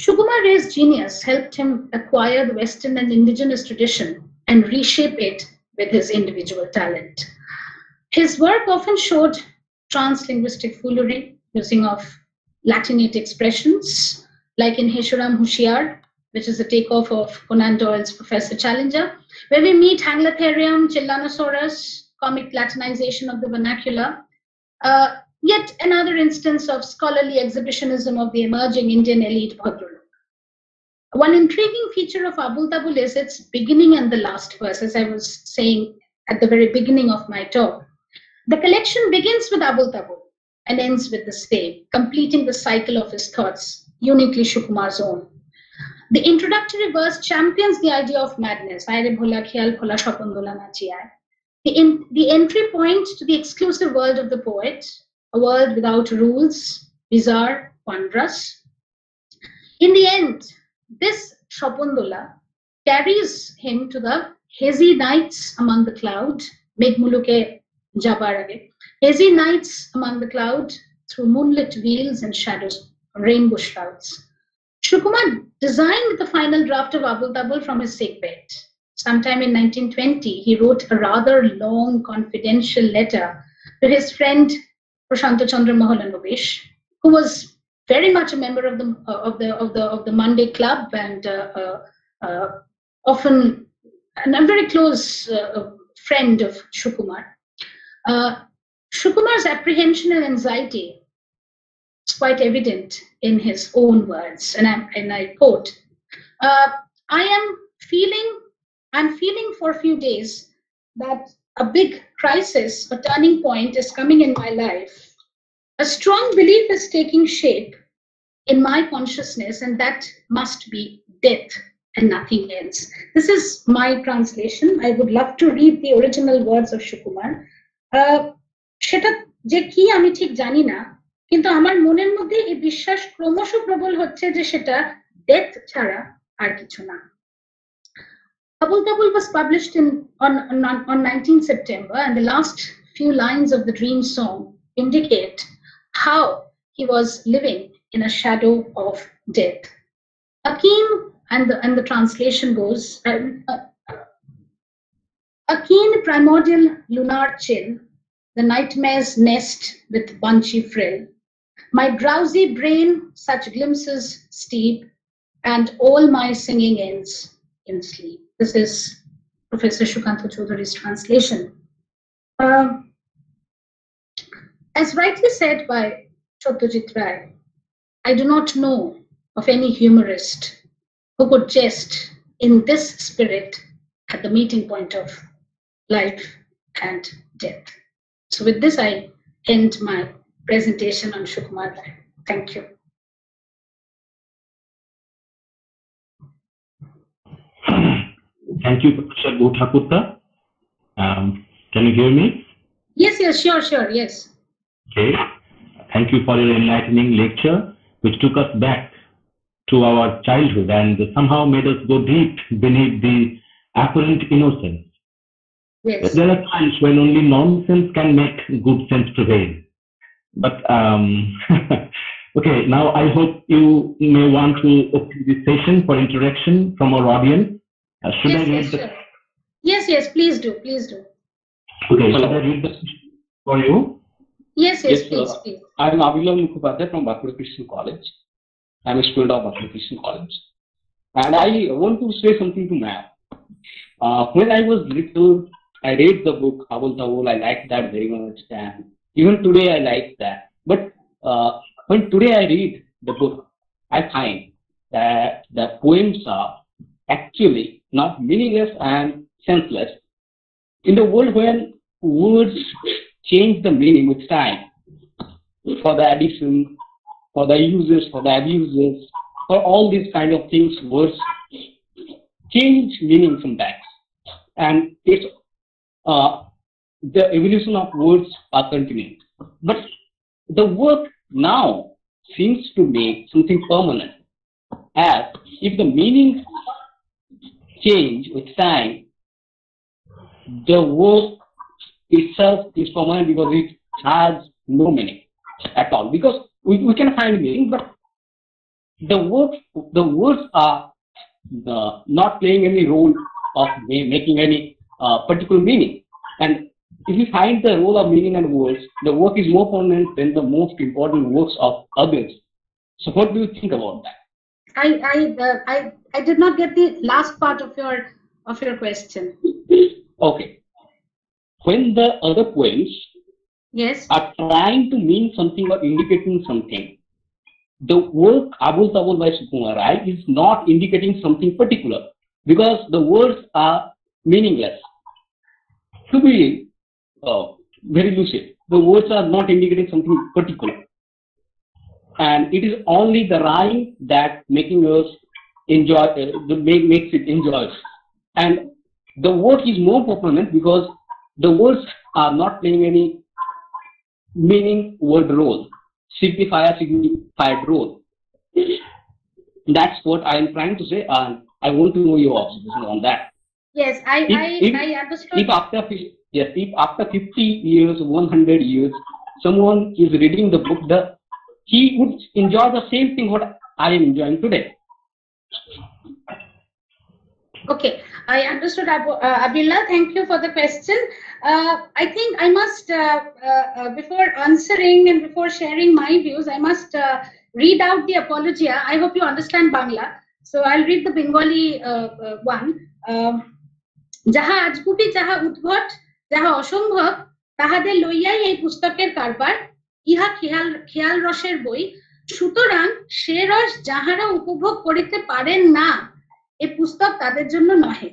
Shukumar Ray's genius helped him acquire the Western and indigenous tradition and reshape it with his individual talent. His work often showed translinguistic foolery, using of Latinate expressions, like in Heshuram Hushiar, which is a takeoff of Conan Doyle's Professor Challenger, where we meet Hanglatherium, Chilanosaurus, comic Latinization of the vernacular. Uh, yet another instance of scholarly exhibitionism of the emerging Indian elite Bhadralok. One intriguing feature of Abol Tabol is its beginning and the last verse, as I was saying at the very beginning of my talk. The collection begins with Abol Tabol and ends with the same, completing the cycle of his thoughts, uniquely Shukumar's own. The introductory verse champions the idea of madness. The, in, the entry point to the exclusive world of the poet, a world without rules, bizarre, wondrous. In the end, this Shapundula carries him to the hazy nights among the cloud, Megmuluke Jabarage, hazy nights among the cloud through moonlit wheels and shadows, rainbow shrouds. Shukumar designed the final draft of Abol Tabol from his sickbed. Sometime in 1920, he wrote a rather long confidential letter to his friend Prashanta Chandra Mahalanobis, who was very much a member of the uh, of the of the of the Monday Club and uh, uh, uh often, and I'm very close uh, friend of Shukumar. Uh, Shukumar's apprehension and anxiety quite evident in his own words, and I, and I quote, uh, I am feeling, I'm feeling for a few days that a big crisis, a turning point is coming in my life. A strong belief is taking shape in my consciousness, and that must be death and nothing else. This is my translation. I would love to read the original words of Shukumar. Uh, সেটা যে কি আমি ঠিক জানি না কিন্তু আমার মনের মধ্যে এই বিশ্বাস ক্রমশ প্রবল হচ্ছে যে সেটা ডেথ ছাড়া আর কিছু না Abol Tabol was published in, on, on, on 19 September, and the last few lines of the dream song indicate how he was living in a shadow of death. Akim, and the, and the translation goes um, uh, uh A keen primordial lunar chill, the nightmare's nest with bunchy frill, my drowsy brain such glimpses steep, and all my singing ends in sleep. This is Professor Shukanta Chaudhuri's translation. Uh, as rightly said by Satyajit Ray, I do not know of any humorist who could jest in this spirit at the meeting point of life and death. So with this, I end my presentation on Shukumar Ray. Thank you. Thank you, Professor Guha Thakurta. Um, can you hear me? Yes, yes, sure, sure, yes. Okay. Thank you for your enlightening lecture, which took us back to our childhood and somehow made us go deep beneath the apparent innocence. Yes. There are times when only nonsense can make good sense prevail. But um, okay, now I hope you may want to open this session for interaction from our audience. Uh, should yes, I read yes, the sure. Yes, yes, please do, please do. okay? Should I read the for you? Yes, yes, Yes, please, please. I'm Abilal Mukhopadhyay from Bankura Christian College. I'm a student of Bankura Christian College. And I want to say something to ma'am. Uh, when I was little, I read the book Habul Tabul. I liked that very much. And even today, I like that. But uh, when today I read the book, I find that the poems are actually not meaningless and senseless. In the world when words change the meaning with time, for the addiction, for the users, for the abusers, for all these kind of things, words change meaning sometimes. And it's uh, the evolution of words are continuing. But the work now seems to make something permanent. As if the meaning change with time, the work itself is permanent because it has no meaning at all. Because we, we can find meaning, but the words the words are uh, not playing any role of making any uh, particular meaning. And if you find the role of meaning and words, the work is more permanent than the most important works of others. So what do you think about that? I, I, uh, I, I did not get the last part of your of your question. Okay. When the other poems Yes. are trying to mean something or indicating something. The work Abol Tabol by Sukumar Ray is not indicating something particular because the words are meaningless. To be uh, very lucid, the words are not indicating something particular. And it is only the rhyme that making us enjoy, uh, the make, makes it enjoy. And the work is more permanent because the words are not playing any meaning word role, signifier signified role. That's what I am trying to say, and I want to know your observation on that. Yes, I, If- I, if- I understood. If after yes, if after 50 years, 100 years, someone is reading the book, the he would enjoy the same thing what I am enjoying today. Okay, I understood, Abu, uh, Abdullah. Thank you for the question. Uh, I think I must, uh, uh, uh, before answering and before sharing my views, I must uh, read out the apologia. I hope you understand Bangla. So I'll read the Bengali uh, uh, one. যাহা আজগুবি যাহা উদ্ভট যাহা অসম্ভব, তাহাদের লইয়াই এই পুস্তকের কারবার। ইহা খেয়াল খেয়াল রসের বই। সুতরাং সে রস যাহারা উপভোগ করিতে পারেন না, এ পুস্তক তাদের জন্য নহে।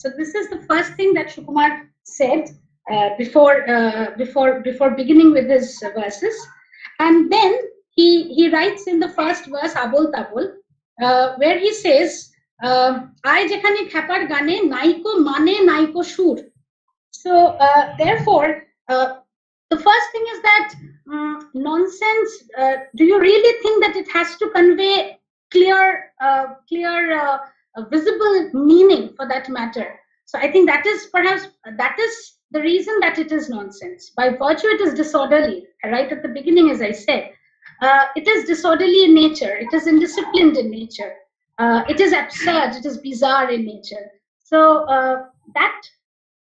So this is the first thing that Sukumar said before before before beginning with this verses and then he he writes in the first verse Abol Tabol where হি সেজ আয় যেখানে খ্যাপার গানে, নাইকো মানে নাইকো সুর। So therefore, the first thing is that um, nonsense. do you really think that it has to convey clear clear a visible meaning for that matter. So I think that is perhaps that is the reason that it is nonsense. By virtue, it is disorderly. Right at the beginning, as I said, uh, it is disorderly in nature. It is indisciplined in nature. Uh, it is absurd. It is bizarre in nature. So uh, that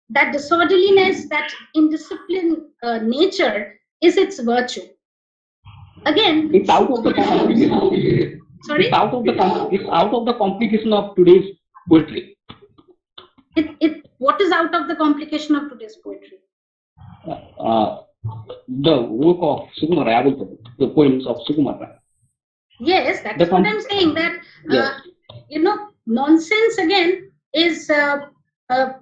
that disorderliness, that indisciplined nature, is its virtue. Again, it's out of the Sorry? It's out of the it's out of the complication of today's poetry. It it what is out of the complication of today's poetry? Uh, the work of Sukumar Ray, the poems of Sukumar Ray. Yes, that's what I'm saying. That uh, Yes. you know, nonsense again is. Uh, uh,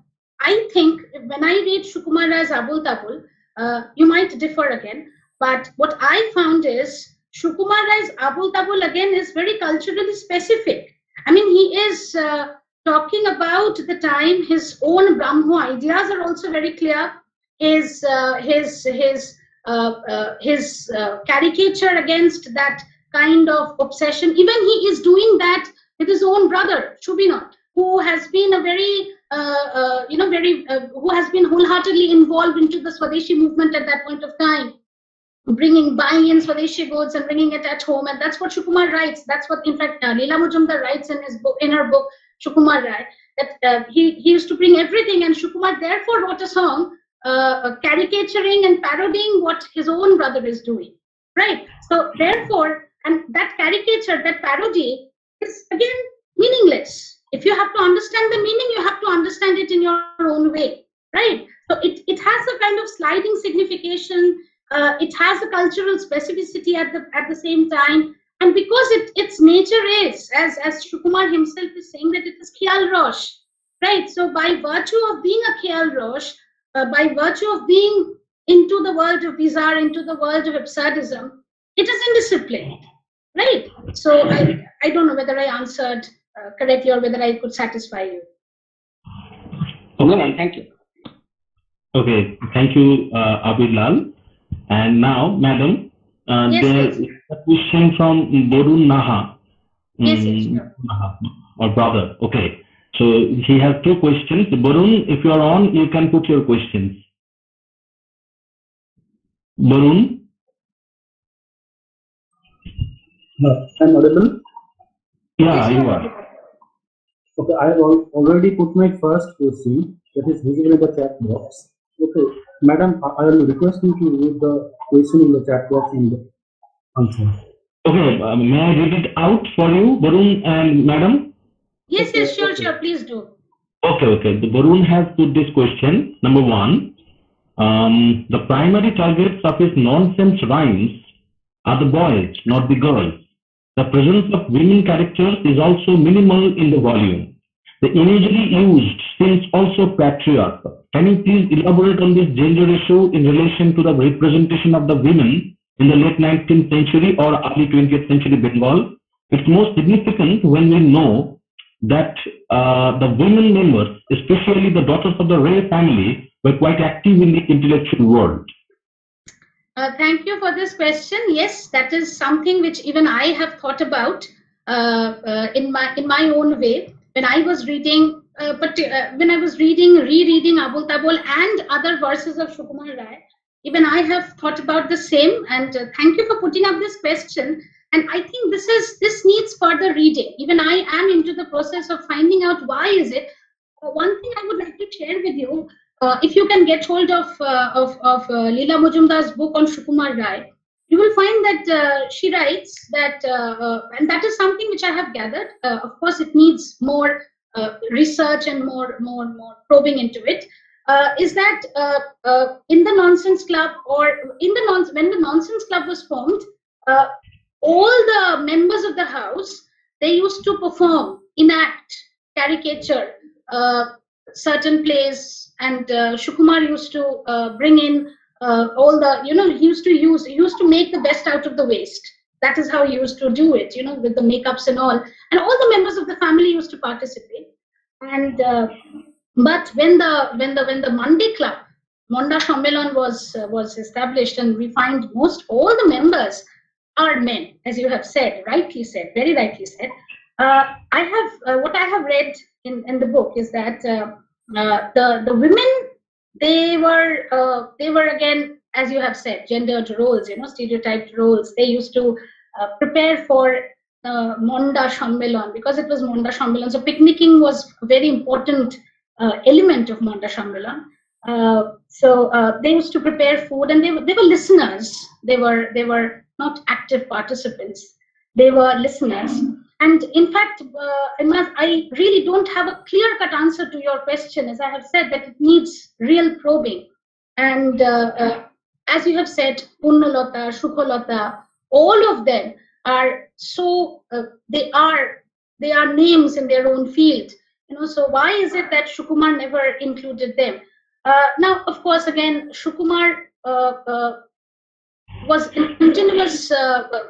I think when I read Shukumara's Abol Tabol, uh, you might differ again. But what I found is Shukumara's Abol Tabol again is very culturally specific. I mean, he is uh, talking about the time his own Brahmo ideas are also very clear. His uh, his his uh, his caricature against that kind of obsession. Even he is doing that with his own brother Shubinot, who has been a very you know very who has been wholeheartedly involved into the Swadeshi movement at that point of time bringing buying in Swadeshi goods and bringing it at home. And that's what Shukumar writes. That's what, in fact, uh, Leela Majumdar writes in his book, in her book, Shukumar Ray, that uh, he, he used to bring everything. And Shukumar therefore wrote a song uh, caricaturing and parodying what his own brother is doing. Right. So therefore, and that caricature, that parody is again meaningless. If you have to understand the meaning, you have to understand it in your own way. Right. So it, it has a kind of sliding signification uh, it has a cultural specificity at the at the same time and because it its nature is as as Shukumar himself is saying that it is Khial Rosh right so by virtue of being a Khial Rosh uh, by virtue of being into the world of bizarre into the world of absurdism it is indisciplined right so I, I don't know whether I answered uh, correctly or whether I could satisfy you No, no, thank you. Okay, thank you, uh, Abir Lal. And now, madam, uh, Yes, there yes. is a question from Borun Naha. Yes, yes, Mm. Naha, or brother. Okay. So he has two questions. Borun, if you are on, you can put your questions. Borun? No, I'm audible. Yeah, Yes, you are. Okay, I have already put my first question that is visible in the chat box. Okay, madam, I I will request you to read the question in the chat box and answer. Okay, uh, may I read it out for you, Borun and madam? yes Okay, yes sure okay. sure please do Okay, okay. The Barun has put this question. Number one, um, the primary targets of his nonsense rhymes are the boys, not the girls. The presence of women characters is also minimal in the volume. The imagery used seems also patriarchal. Can you please elaborate on this gender issue in relation to the representation of the women in the late 19th century or early 20th century Bengal? It's most significant when we know that uh, the women members, especially the daughters of the Ray family, were quite active in the intellectual world. Uh, thank you for this question. Yes, that is something which even I have thought about uh, uh, in my in my own way. When I was reading, uh, but uh, when I was reading, rereading Abol Tabol and other verses of Shukumar Ray, even I have thought about the same. And thank you for putting up this question. And I think this is this needs further reading. Even I am into the process of finding out why is it. One thing I would like to share with you uh, if you can get hold of uh, of, of uh, Leela Majumdar's book on Shukumar Ray, you will find that uh, she writes that, uh, and that is something which I have gathered. Of course, it needs more research and more, more, more probing into it, is that in the Nonsense Club or in the non when the Nonsense Club was formed, all the members of the house they used to perform, enact, caricature certain plays, and uh, Shukumar used to uh, bring in uh, all the you know he used to use he used to make the best out of the waste. That is how he used to do it, you know, with the makeups and all, and all the members of the family used to participate. And uh, but when the when the when the Monday Club Monda was uh, was established, and we find most all the members are men, as you have said, rightly said, very rightly said. Uh, I have uh, what I have read in, in the book is that uh, the the women they were uh, they were again as you have said gendered roles, you know, stereotyped roles. They used to uh, prepare for uh, Monda Shammelan because it was Monda Shammelan. So picnicking was a very important uh, element of Monda Shammelan. Uh, so uh, they used to prepare food, and they were, they were listeners. They were they were not active participants. They were listeners. And in fact, uh, I, really don't have a clear-cut answer to your question, as I have said that it needs real probing. And uh, uh, as you have said, Punnalata, Shukholata, all of them are so uh, they are they are names in their own field. You know, so why is it that Shukumar never included them? Uh, now, of course, again, Shukumar uh, uh, was in continuous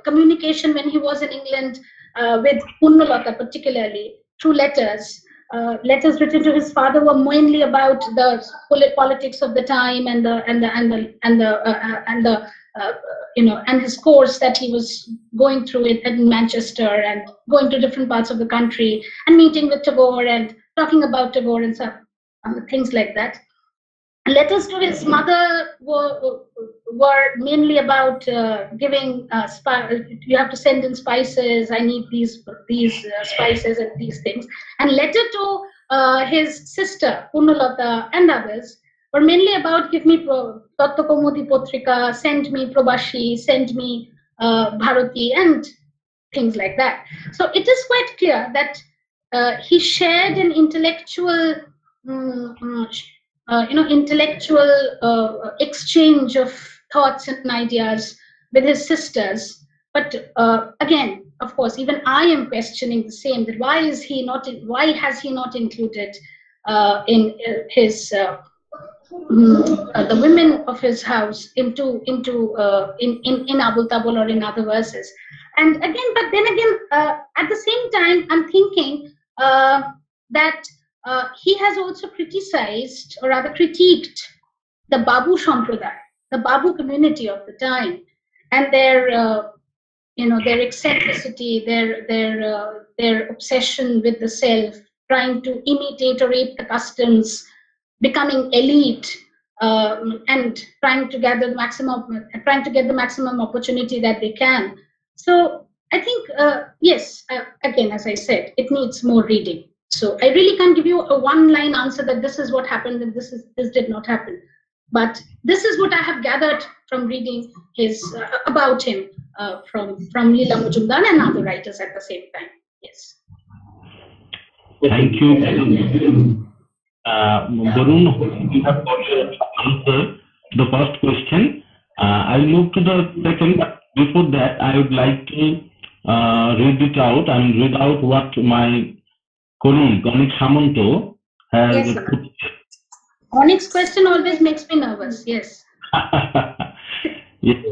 communication when he was in England uh, with Punnalata, particularly through letters. Uh, letters written to his father were mainly about the politics of the time and the and the and the and the uh, uh, and the uh, you know and his course that he was going through in, in Manchester and going to different parts of the country and meeting with Tagore and talking about Tagore and stuff, uh, things like that letters to his mother were, were mainly about uh, giving uh, you have to send in spices i need these these uh, spices and these things and letter to uh, his sister punulata and others were mainly about give me Tattakomodi Potrika, send me Probashi, send me uh, Bharati, and things like that. So it is quite clear that uh, he shared an intellectual mm, uh, you know intellectual uh, exchange of thoughts and ideas with his sisters. But uh, again of course even i am questioning the same that why is he not why has he not included uh, in uh, his mm, the women of his house into into in, in in Abol Tabol or in other verses? And again but then again at the same time i'm thinking that uh, he has also criticized or rather critiqued the Babu Sampradaya, the Babu community of the time, and their uh, you know their eccentricity, their their uh, their obsession with the self, trying to imitate or ape the customs, becoming elite, um, and trying to gather the maximum, trying to get the maximum opportunity that they can. So I think uh, yes, uh, again as I said, it needs more reading. So I really can't give you a one-line answer that this is what happened and this is this did not happen. But this is what I have gathered from reading his uh, about him uh, from from Leela Majumdar and other writers at the same time. Yes. Thank you. Uh, Varun, you have got your answer to the first question. Uh, I'll move to the second. Before that, I would like to uh, read it out and read out what my colleague, Anik Samanto, has Yes, sir. put Anik's question always makes me nervous. Yes. yes.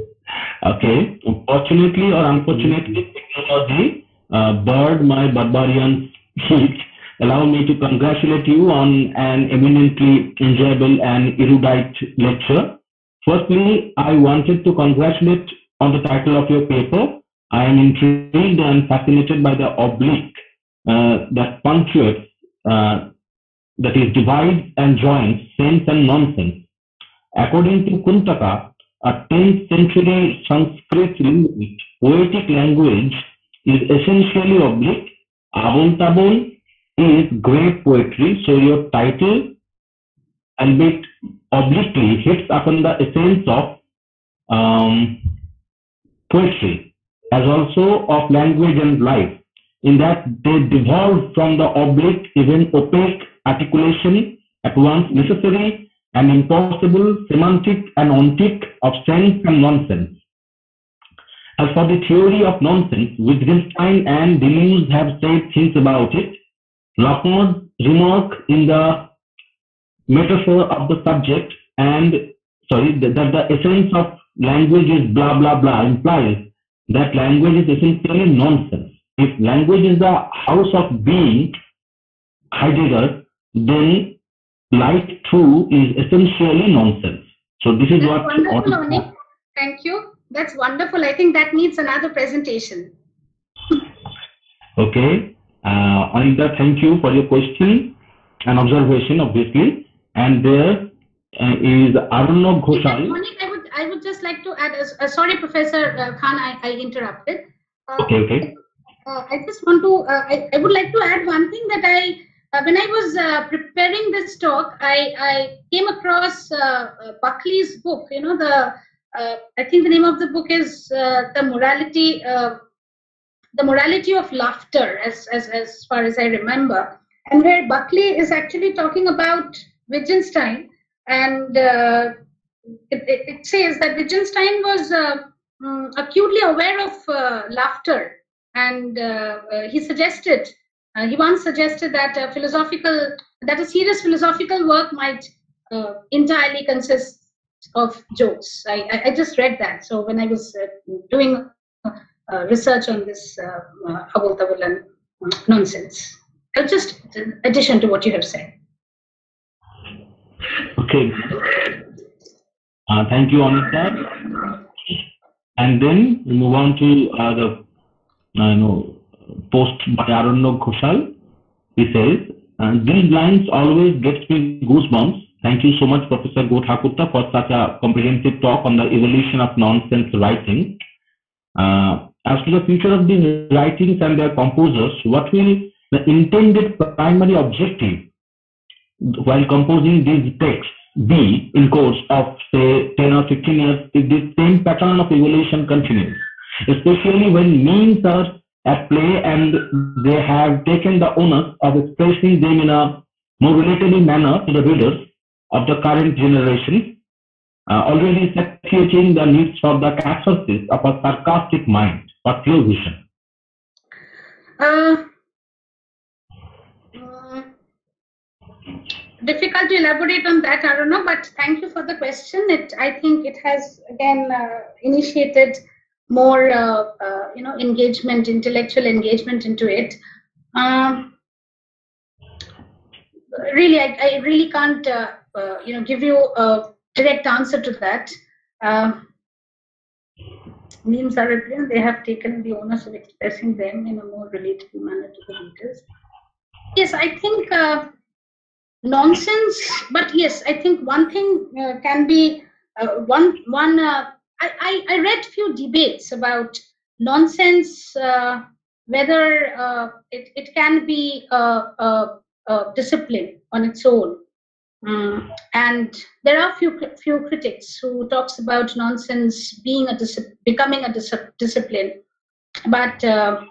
Okay. Fortunately or unfortunately, technology, uh, Bird, my barbarian feet, allow me to congratulate you on an eminently enjoyable and erudite lecture. Firstly, I wanted to congratulate on the title of your paper. I am intrigued and fascinated by the oblique that punctuates, uh, that is divides and joins sense and nonsense. According to Kuntaka, a 10th century Sanskrit linguist, poetic language is essentially oblique. Tabul is great poetry, so your title, albeit obliquely, hits upon the essence of um, poetry, as also of language and life. In that they devolve from the oblique, even opaque articulation at once necessary and impossible semantic and ontic of sense and nonsense. As for the theory of nonsense, Wittgenstein and Deleuze have said things about it. Lacombe's remark in the metaphor of the subject and sorry that the essence of language is blah blah blah implies that language is essentially nonsense. If language is the house of being, Heidegger, then light too is essentially nonsense. So this is That's what. wonderful, Anik. Thank you. That's wonderful. I think that needs another presentation. Okay. Uh, Anita, thank you for your question and observation, obviously. And there uh, is Arnav Ghoshal. Anik, I would, I would just like to add, uh, sorry, Professor uh, Khan, I, I interrupted. Uh, Okay, okay. Uh, I just want to, uh, I, I would like to add one thing that I, uh, when I was uh, preparing this talk, I, I came across uh, uh, Buckley's book, you know, the, I think the name of the book is The Morality, The Morality of Laughter, as, as, as far as I remember, and where Buckley is actually talking about Wittgenstein, and it, it, it says that Wittgenstein was mm, acutely aware of laughter and uh, uh, he suggested uh, he once suggested that a philosophical that a serious philosophical work might entirely consist of jokes I, I, just read that so when i was doing uh, research on this uh, uh, nonsense uh, just addition to what you have said Okay. Uh, thank you, Anita. And then we move on to the uh, no, post by Arunno Ghoshal. He says, uh, these lines always gets me goosebumps. Thank you so much, Professor Guha Thakurta, for such a comprehensive talk on the evolution of nonsense writing. Uh, as to the future of these writings and their composers, what will the intended primary objective while composing these texts be in course of say 10 or 15 years if this same pattern of evolution continues especially when means are at play and they have taken the onus of expressing them in a more relatable manner to the readers of the current generation uh, already satiating the needs for the catharsis of a sarcastic mind or clear vision Uh, difficult to elaborate on that, I don't know, but thank you for the question. It, I think it has again uh, initiated more, uh, uh, you know, engagement, intellectual engagement into it. Um, really, I, I really can't, uh, uh, you know, give you a direct answer to that. Uh, memes are written, they have taken the onus of expressing them in a more relatable manner to the readers. Yes, I think uh, nonsense, but yes, I think one thing uh, can be one one. I, I read few debates about nonsense, uh, whether uh, it it can be a, a, a discipline on its own. Mm, and there are few few critics who talks about nonsense being a becoming a dis- discipline, but uh,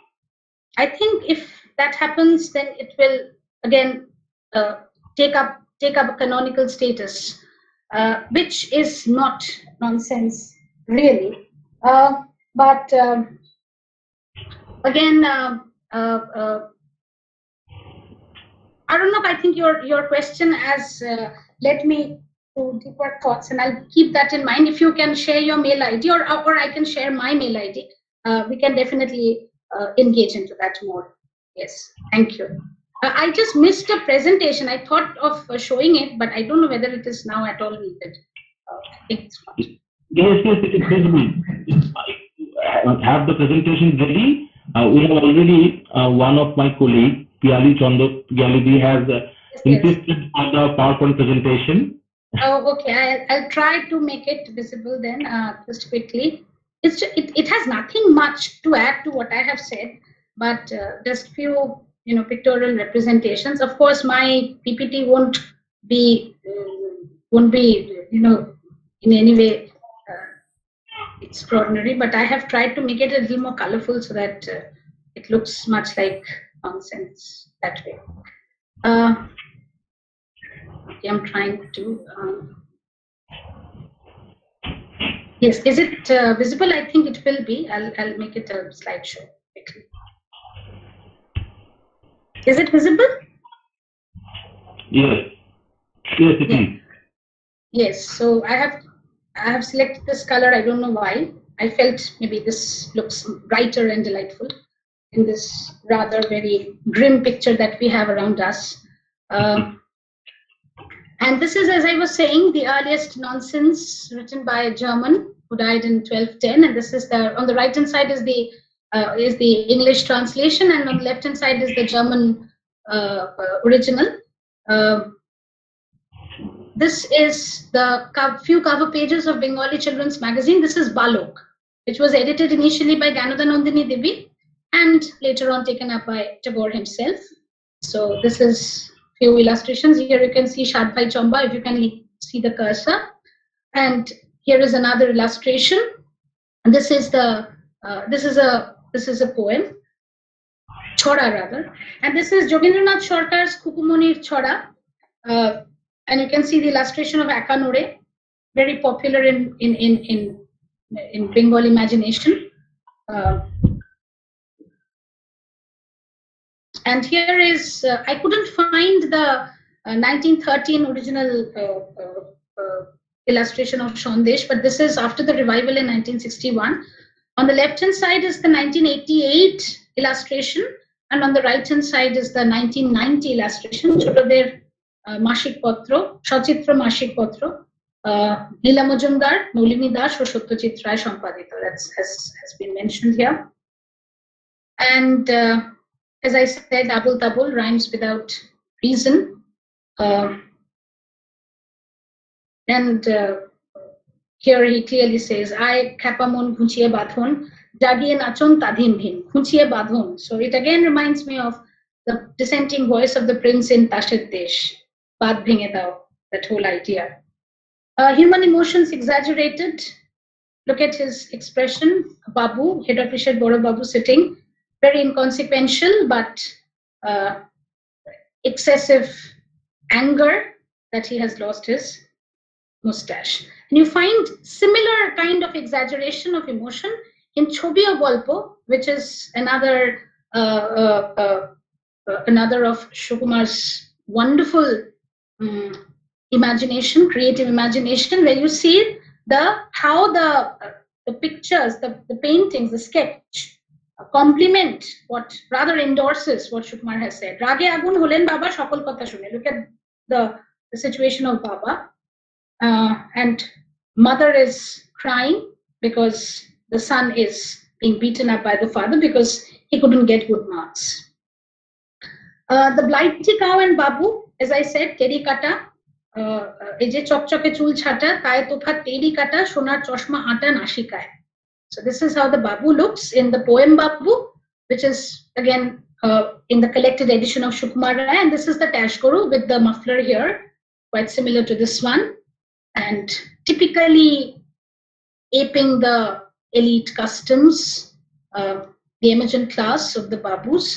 I think if that happens, then it will again uh, take up take up a canonical status, uh, which is not nonsense really. Uh, but um, again, uh, uh, uh, I don't know. I think your your question has uh, led me to deeper thoughts, and I'll keep that in mind. If you can share your mail ID, or or I can share my mail ID, uh, we can definitely uh, engage into that more. Yes, thank you. I just missed a presentation. I thought of showing it, but I don't know whether it is now at all needed. It's. Yes, yes, it is visible. I have the presentation ready. Uh, we have already uh, one of my colleagues, Piali Chandra Piali, has uh, Yes, yes. insisted on the PowerPoint presentation. Oh, okay. I'll, I'll try to make it visible then, uh, just quickly. It's it, it has nothing much to add to what I have said, but uh, just few you know pictorial representations. Of course, my PPT won't be um, won't be you know in any way extraordinary, but I have tried to make it a little more colorful so that uh, it looks much like nonsense that way. Uh, I'm trying to. Um, yes, is it uh, visible? I think it will be. I'll, I'll make it a slideshow quickly. Is it visible? Yes. Yes, it Yeah. is. Yes. So I have I have selected this color. I don't know why. I felt maybe this looks brighter and delightful in this rather very grim picture that we have around us. Um, and this is, as I was saying, the earliest nonsense written by a German who died in 1210. And this is the on the right hand side is the uh, is the English translation, and on the left hand side is the German uh, uh, original. This is the few cover pages of Bengali children's magazine. This is Balok, which was edited initially by Jnanadanandini Devi and later on taken up by Tagore himself. So this is few illustrations. Here you can see Shadbhai Chamba, if you can see the cursor. And here is another illustration. And this is the uh, this is a this is a poem, Chora rather. And this is Jogindranath Sarkar's Kukumonir Chora. Uh, and you can see the illustration of Akanore, very popular in in in in, in Bengal imagination. Uh, and here is uh, I couldn't find the uh, 1913 original uh, uh, uh, illustration of Shondesh, but this is after the revival in 1961. On the left hand side is the 1988 illustration, and on the right hand side is the 1990 illustration. ছোটদের আহ, মাসিক পত্র সচিত্র মাসিক পত্র লীলা মজুমদার নলিনী দাস ও সত্যজিৎ রায় সম্পাদিত has, been mentioned here and uh, as I said abul tabul rhymes without reason Uh, and uh, here he clearly says I kapamon খুঁচিয়ে বাঁধন জাগিয়ে নাচন তাধিন ভিন খুঁচিয়ে বাঁধন so it again reminds me of the dissenting voice of the prince in Tashet Desh বাদ ভেঙে দাও that whole idea uh, human emotions exaggerated look at his expression babu head official boro babu sitting very inconsequential but uh, excessive anger that he has lost his mustache and you find similar kind of exaggeration of emotion in Chobio Golpo, which is another uh, uh, uh, uh, another of Shukumar's wonderful Mm, imagination, creative imagination, where you see the how the the pictures, the, the paintings, the sketch uh, complement what rather endorses what Shukmar has said. Rage agun holen baba shokol kotha shune. Look at the, the situation of baba. Uh, and mother is crying because the son is being beaten up by the father because he couldn't get good marks. Uh, the blighty cow and babu as I said, কেরি কাটা আহ, এই যে চকচকে চুল ছাটা কায়ে তোফা তেরি কাটা সোনার চশমা আটা নাসিকায় so this is how the babu looks in the poem babu which is again uh, in the collected edition of Shukumar Rai and this is the Tashguru with the muffler here quite similar to this one and typically aping the elite customs uh, the emergent class of the babus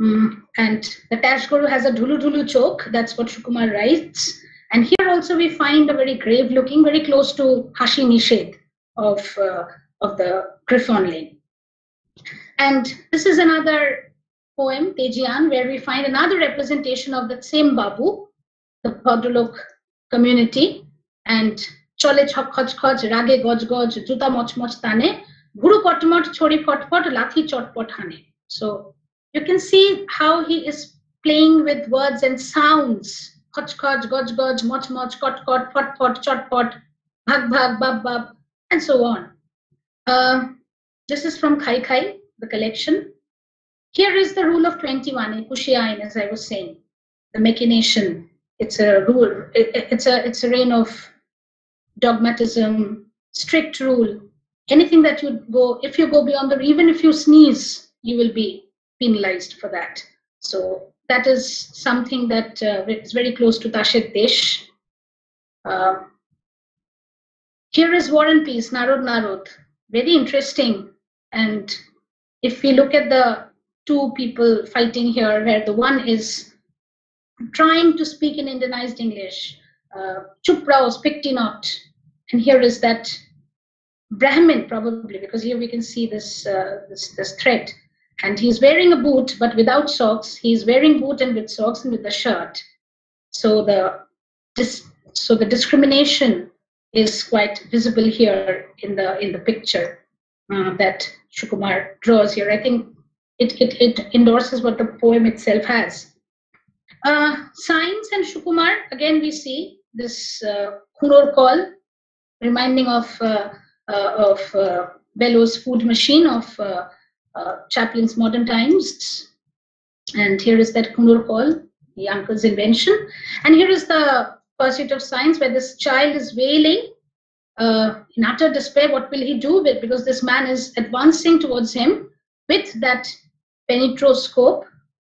Mm, And the Tash Guru has a dhulu dhulu choke, that's what Shukumar writes. And here also we find a very grave looking, very close to Hashi Nisheth of, uh, of the Griffon Lane. And this is another poem, Tejian, where we find another representation of that same Babu, the Bhadrulok community, and Chole Chok Khoj Khoj, Rage Goj Goj, Juta Moch Moch Tane, Guru Kotmot, Chori Kotpot, Lathi Chotpot Hane. So you can see how he is playing with words and sounds. Koch koch, goj goj, moch moch, kot kot, pot pot, chot pot, bhag bhag, bab bab, and so on. Uh, this is from Khai Khai, the collection. Here is the rule of 21 in Kushiain, as I was saying, the machination. It's a rule, it- it- it's a it's a reign of dogmatism, strict rule. Anything that you go, if you go beyond the, even if you sneeze, you will be penalized for that. So that is something that uh, is very close to Tasher Desh. Uh, here is War and Peace, Narod Narod. Very interesting and if we look at the two people fighting here, where the one is trying to speak in Indianized English, uh, chup rao, not, and here is that Brahmin probably, because here we can see this, uh, this, this thread. And he's wearing a boot, but without socks. He's wearing boot and with socks and with a shirt. So the dis- so the discrimination is quite visible here in the in the picture uh, that Shukumar draws here. I think it, it, it endorses what the poem itself has. Uh, Science and Shukumar, again we see this uh, Kunor call, reminding of uh, uh, of uh, Bellow's food machine of uh, Chaplin's Modern Times. And here is that Kunur Hall, the uncle's invention. And here is the pursuit of science where this child is wailing uh, in utter despair. What will he do with? Because this man is advancing towards him with that penetroscope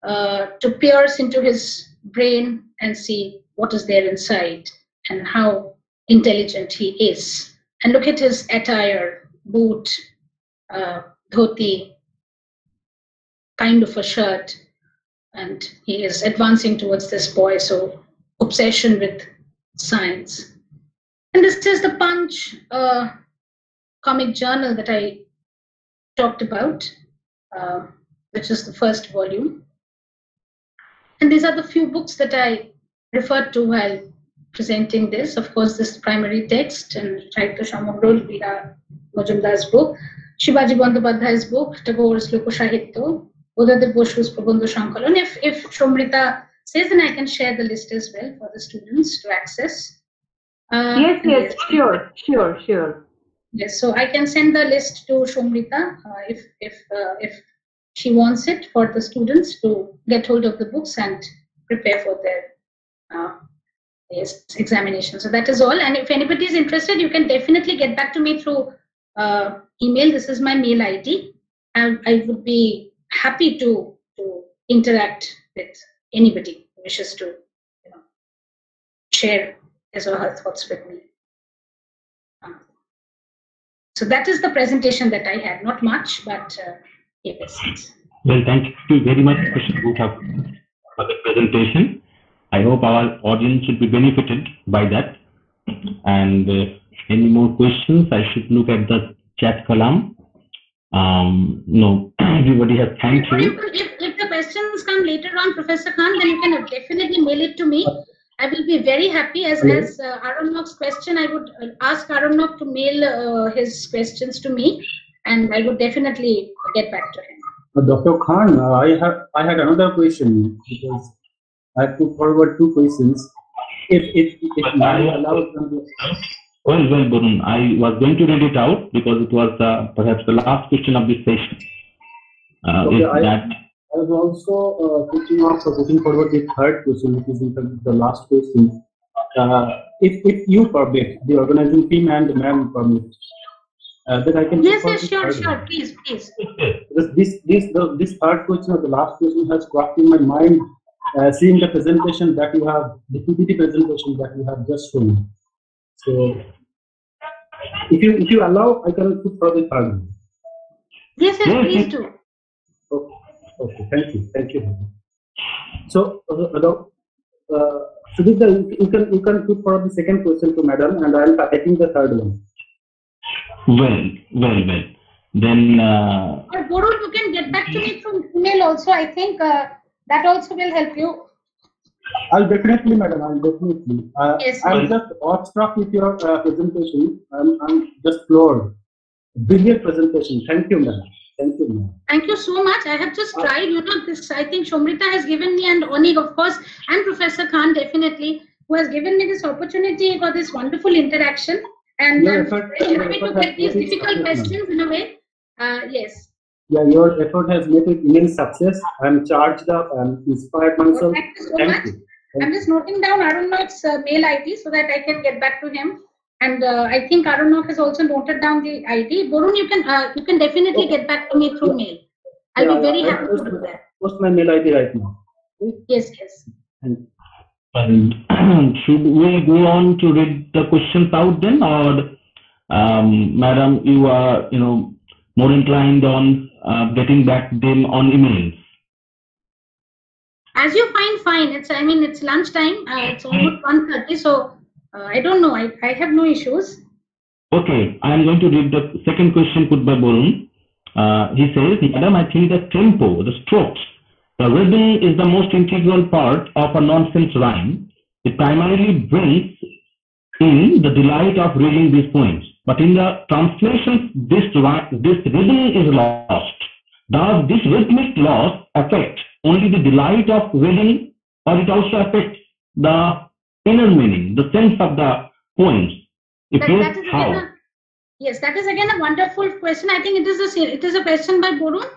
uh, to pierce into his brain and see what is there inside and how intelligent he is. And look at his attire, boot, uh, dhoti, kind of a shirt. And he is advancing towards this boy, so obsession with science. And this is the Punch uh, comic journal that I talked about, uh, which is the first volume. And these are the few books that I referred to while presenting this. Of course, this primary text and Chaitya Shamogrul Vira Majumdar's book, Shibaji Bandyopadhyay's book, Tagore's Loko Udadev Boshu's Prabandha Shankalan. If, if Shomrita says, then I can share the list as well for the students to access. Uh, yes, yes, sure, sure, sure. Yes, so I can send the list to Shomrita uh, if if uh, if she wants it for the students to get hold of the books and prepare for their uh, yes, examination. So that is all. And if anybody is interested, you can definitely get back to me through uh, email. This is my mail ID. And I would be happy to, to interact with anybody who wishes to you know, share his or her thoughts with me. Um, so that is the presentation that I had. Not much, but uh, yes. Well, thank you very much, for the presentation. I hope our audience should be benefited by that. And uh, any more questions? I should look at the chat column. Um, no, everybody has thanked you. If, if the questions come later on, Professor Khan, then you can definitely mail it to me. I will be very happy. As, as uh, Arunok's question, I would uh, ask Arunok to mail uh, his questions to me, and I would definitely get back to him. Uh, Dr. Khan, uh, I have I had another question because I put forward two questions. If if if I allows them to... Well, well, Burun, I was going to read it out because it was uh, perhaps the last question of this session. Uh, okay, I, that... I was also uh, thinking of putting forward the third question, which is the last question. Uh, if if you permit, the organizing team and the man permit, uh, then I can. Yes, yes, sure, sure. One. Please, please. Because this this the, this third question or the last question has cropped in my mind uh, seeing the presentation that you have, the PPT presentation that you have just shown. So, if you if you allow, I can put for the third Yes, yes, please do. Okay, okay, thank you, thank you. So, uh, uh, Sudhita, you can you can put for the second question to Madam, and I am typing the third one. Well, well, well. Then. Uh, or Guru, you can get back to me through email also. I think. Uh, that also will help you. I'll definitely, madam. I'll definitely. Uh, yes, I'm just awestruck with your uh, presentation. I'm, I'm just floored. Brilliant presentation. Thank you, madam. Thank you, madam. Thank you so much. I have just tried. You know, this. I think Shomrita has given me, and Anik, of course, and Professor Khan definitely, who has given me this opportunity for this wonderful interaction. And I'm very happy to get these difficult questions in a way. Uh, yes yeah, your effort has made it immense success. I'm charged up. I'm inspired myself. thank you so thank much. You. I'm just noting down Arunok's uh, mail ID so that I can get back to him. And uh, I think Arunok has also noted down the ID. Borun, you can uh, you can definitely okay. get back to me through mail. I'll yeah, be very happy to do that. What's my mail ID right now? Yes, yes. And should we go on to read the questions out then, or um, Madam, you are you know more inclined on uh, getting back them on emails? As you find, fine. It's I mean it's lunchtime. Uh, it's almost 1.30, so uh, I don't know. I, I have no issues. Okay, I am going to read the second question put by Borun. Uh, he says, Madam, I think the tempo, the strokes, the rhythm is the most integral part of a nonsense rhyme. It primarily brings in the delight of reading these poems. But in the translation this, this rhythm is lost. Does this rhythmic loss affect only the delight of reading or it also affects the inner meaning, the sense of the poems? If That- yes, that is again how? a- yes, that is again a wonderful question. I think it is a it is a question by Borun.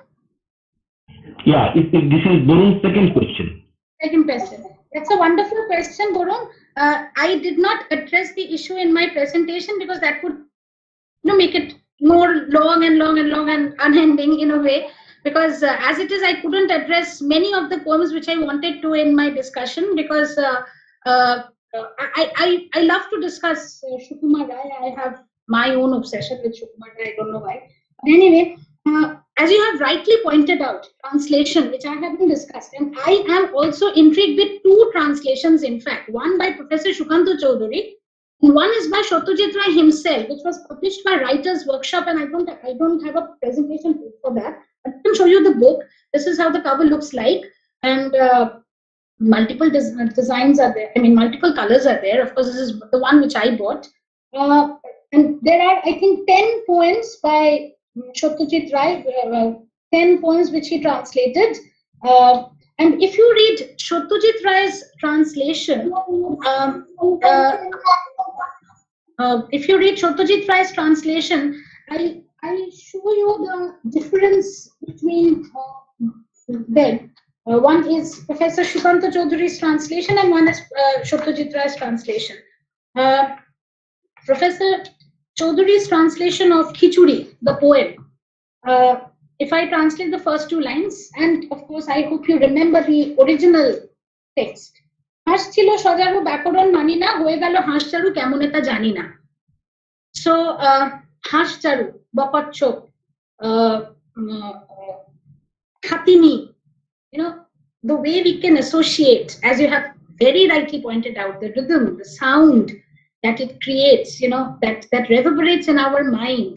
Yeah, it, it- this is Borun's second question. Second question. That's a wonderful question, Borun. Uh, I did not address the issue in my presentation because that would you know, make it more long and long and long and unending in a way. Because uh, as it is, I couldn't address many of the poems which I wanted to in my discussion because uh, uh, I, I, I love to discuss uh, Shukumar Ray. I have my own obsession with Shukumar Ray. I don't know why. But anyway, uh, as you have rightly pointed out, translation, which I haven't discussed, and I am also intrigued with two translations, in fact, one by Professor Shukanto Chaudhuri, and one is by Shotyajit Ray himself, which was published by Writers Workshop, and I don't, I don't have a presentation for that. I can show you the book. This is how the cover looks like, and uh, multiple des- designs are there. I mean, multiple colors are there. Of course, this is the one which I bought. Uh, and there are, I think, 10 poems by Shotyajit Ray, uh, 10 poems which he translated. Uh, and if you read Shotyajit Ray's translation, um, uh, uh, if you read Shotyajit Ray's translation, I, I show you the difference between uh, them. Uh, one is Professor Shukanta Chaudhuri's translation and one is uh, Shobdajit translation. Uh, Professor Chaudhuri's translation of Khichuri, the poem. Uh, if I translate the first two lines, and of course, I hope you remember the original text. So, সজারু ব্যাকরণ মানি না হাঁস চারু বা কচ্ছপ uh, uh, হাতিনি you know the way we can associate as you have very rightly pointed out the rhythm the sound that it creates you know that that reverberates in our mind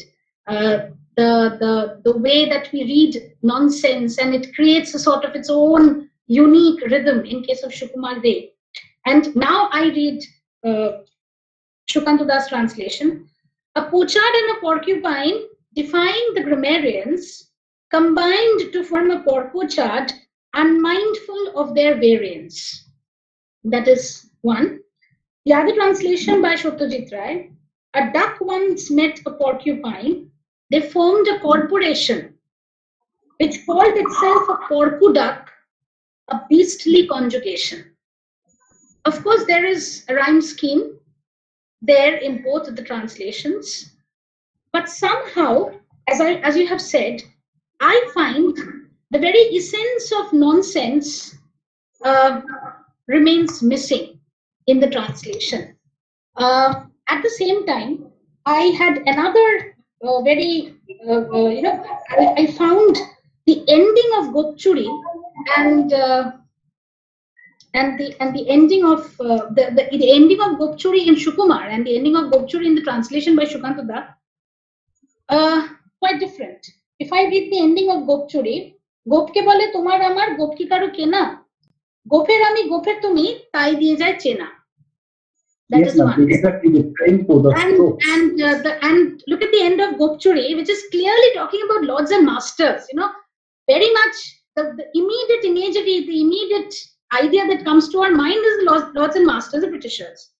uh, the the the way that we read nonsense and it creates a sort of its own unique rhythm in case of Shukumar Dey. And now I read uh, Shukantuda's translation. A pochard and a porcupine, defying the grammarians, combined to form a porpochard, unmindful of their variance. That is one. The other translation by Shotyajit Ray, a duck once met a porcupine. They formed a corporation which called itself a porcu duck, a beastly conjugation. Of course, there is a rhyme scheme there in both the translations, but somehow, as I as you have said, I find the very essence of nonsense uh, remains missing in the translation. Uh, at the same time, I had another uh, very, uh, uh, you know, I, I found the ending of Gopchuri and uh, and the and the ending of uh, the, the the ending of Gopchuri in Shukumar and the ending of Gopchuri in the translation by Shukantada uh, quite different. If I read the ending of Gopchuri, গোপকে বলে তোমার আমার গোপ কি কারো কেনা গোফের আমি গোফের তুমি তাই দিয়ে যায় চেনা That yes, is ma'am. one. Exactly the tempo, the and strokes. and uh, the and look at the end of Gopchuri, which is clearly talking about lords and masters. You know, very much the, the immediate imagery, the immediate idea that comes to our mind is lords, and masters, the Britishers.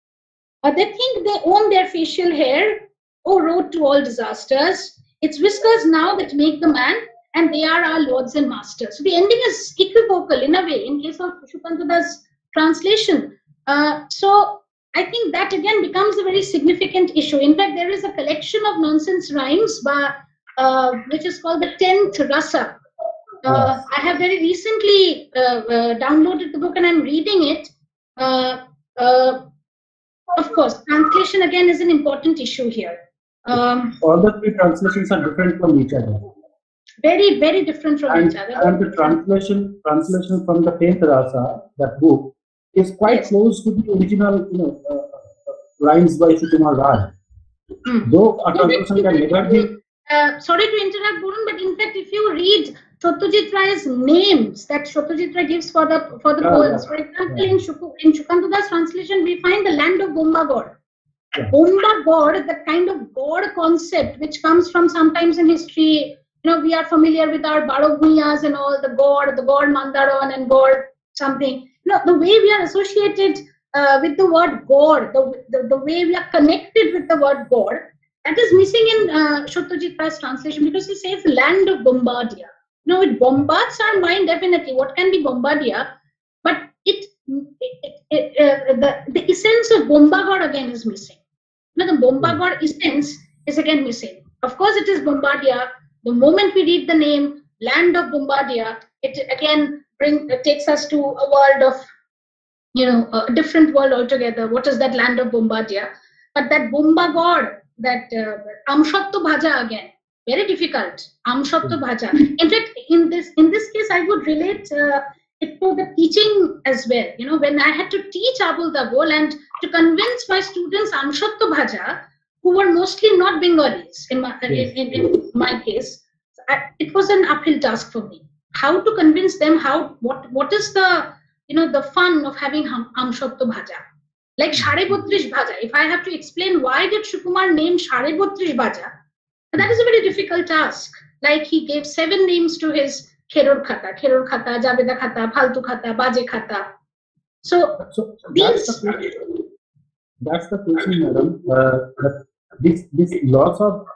Uh, they think they own their facial hair. Oh, road to all disasters! It's whiskers now that make the man, and they are our lords and masters. So the ending is equivocal in a way in case of Shukantada's translation. Uh, so I think that again becomes a very significant issue. In fact, there is a collection of nonsense rhymes by, uh, which is called the 10th Rasa. Uh, I have very recently uh, uh, downloaded the book and I'm reading it. Uh, uh, of course, translation again is an important issue here. Um, All the three translations are different from each other. very, very different from And, each other. and the translation translation from the tenth rasa, that book, is quite Yes. close to the original, you know, uh, lines by Sukumar Ray. Hmm. Though a No, but can never be uh, sorry to interrupt, Burun, but in fact, if you read Satyajit Ray's names that Satyajit Ray gives for the for the Yeah, poems, yeah, for example, yeah. in Shuku, in Shukantuda's translation, we find the land of Bombagor. Yeah. Bombagor, the kind of god concept which comes from sometimes in history. You know, we are familiar with our Baroguyas and all the god, the god Mandaron and god something. You know, the way we are associated uh, with the word god, the, the, the way we are connected with the word god, that is missing in uh, Satyajit Ray's translation because he says land of Bombardia. No, it bombards our mind definitely. What can be Bombardia? But it, it, it, uh, the, the essence of Bombagor again is missing. No, the Bombagor essence is again missing. Of course, it is Bombardia. The moment we read the name land of Bombardia, it again bring uh, takes us to a world of you know a different world altogether. What is that land of Bombardia? But that Bombagor, that uh, Amshatto Bhaja again, very difficult. Amshatto Bhaja. In fact, in this in this case, I would relate uh, it to the teaching as well. You know, when I had to teach Abol Tabol and to convince my students Amshatto Bhaja, who were mostly not Bengalis in my in, in, in my case, I, it was an uphill task for me. How to convince them? How what what is the you know the fun of having Ham- Amshatto Bhaja? Like Share Botrish Bhaja. If I have to explain why did Shukumar name Share Botrish Bhaja, that is a very difficult task. Like he gave seven names to his Kheror Khata, Kheror Khata, Javeda Khata, Phaltu Khata, Baje Khata. So So that's the these question. That's the question, madam. Uh, this this loss of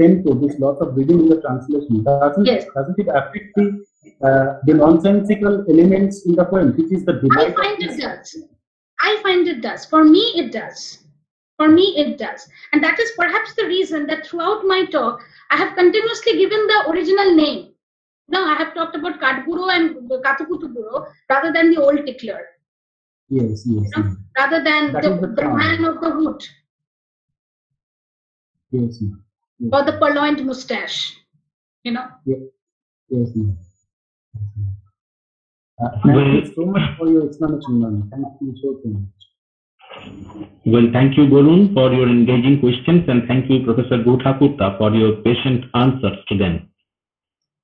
tempo, this loss of rhythm in the translation, doesn't Yes. doesn't it affect the uh, the nonsensical elements in the poem, which is the I delight of find it does. I find it does. For me, it does. For me, it does. And that is perhaps the reason that throughout my talk, I have continuously given the original name. Now, I have talked about Katguru and Katukutuguru rather than the old tickler, Yes, yes, you know, rather than That the, the the man of the hood yes, yes, ma'am. or the purloined mustache. You know, yes, ma'am. Yes, ma'am. Uh, thank you so much for your explanation, ma'am. Thank you so, so much. Well, thank you, Borun, for your engaging questions, and thank you, Professor Guha Thakurta, for your patient answers to them.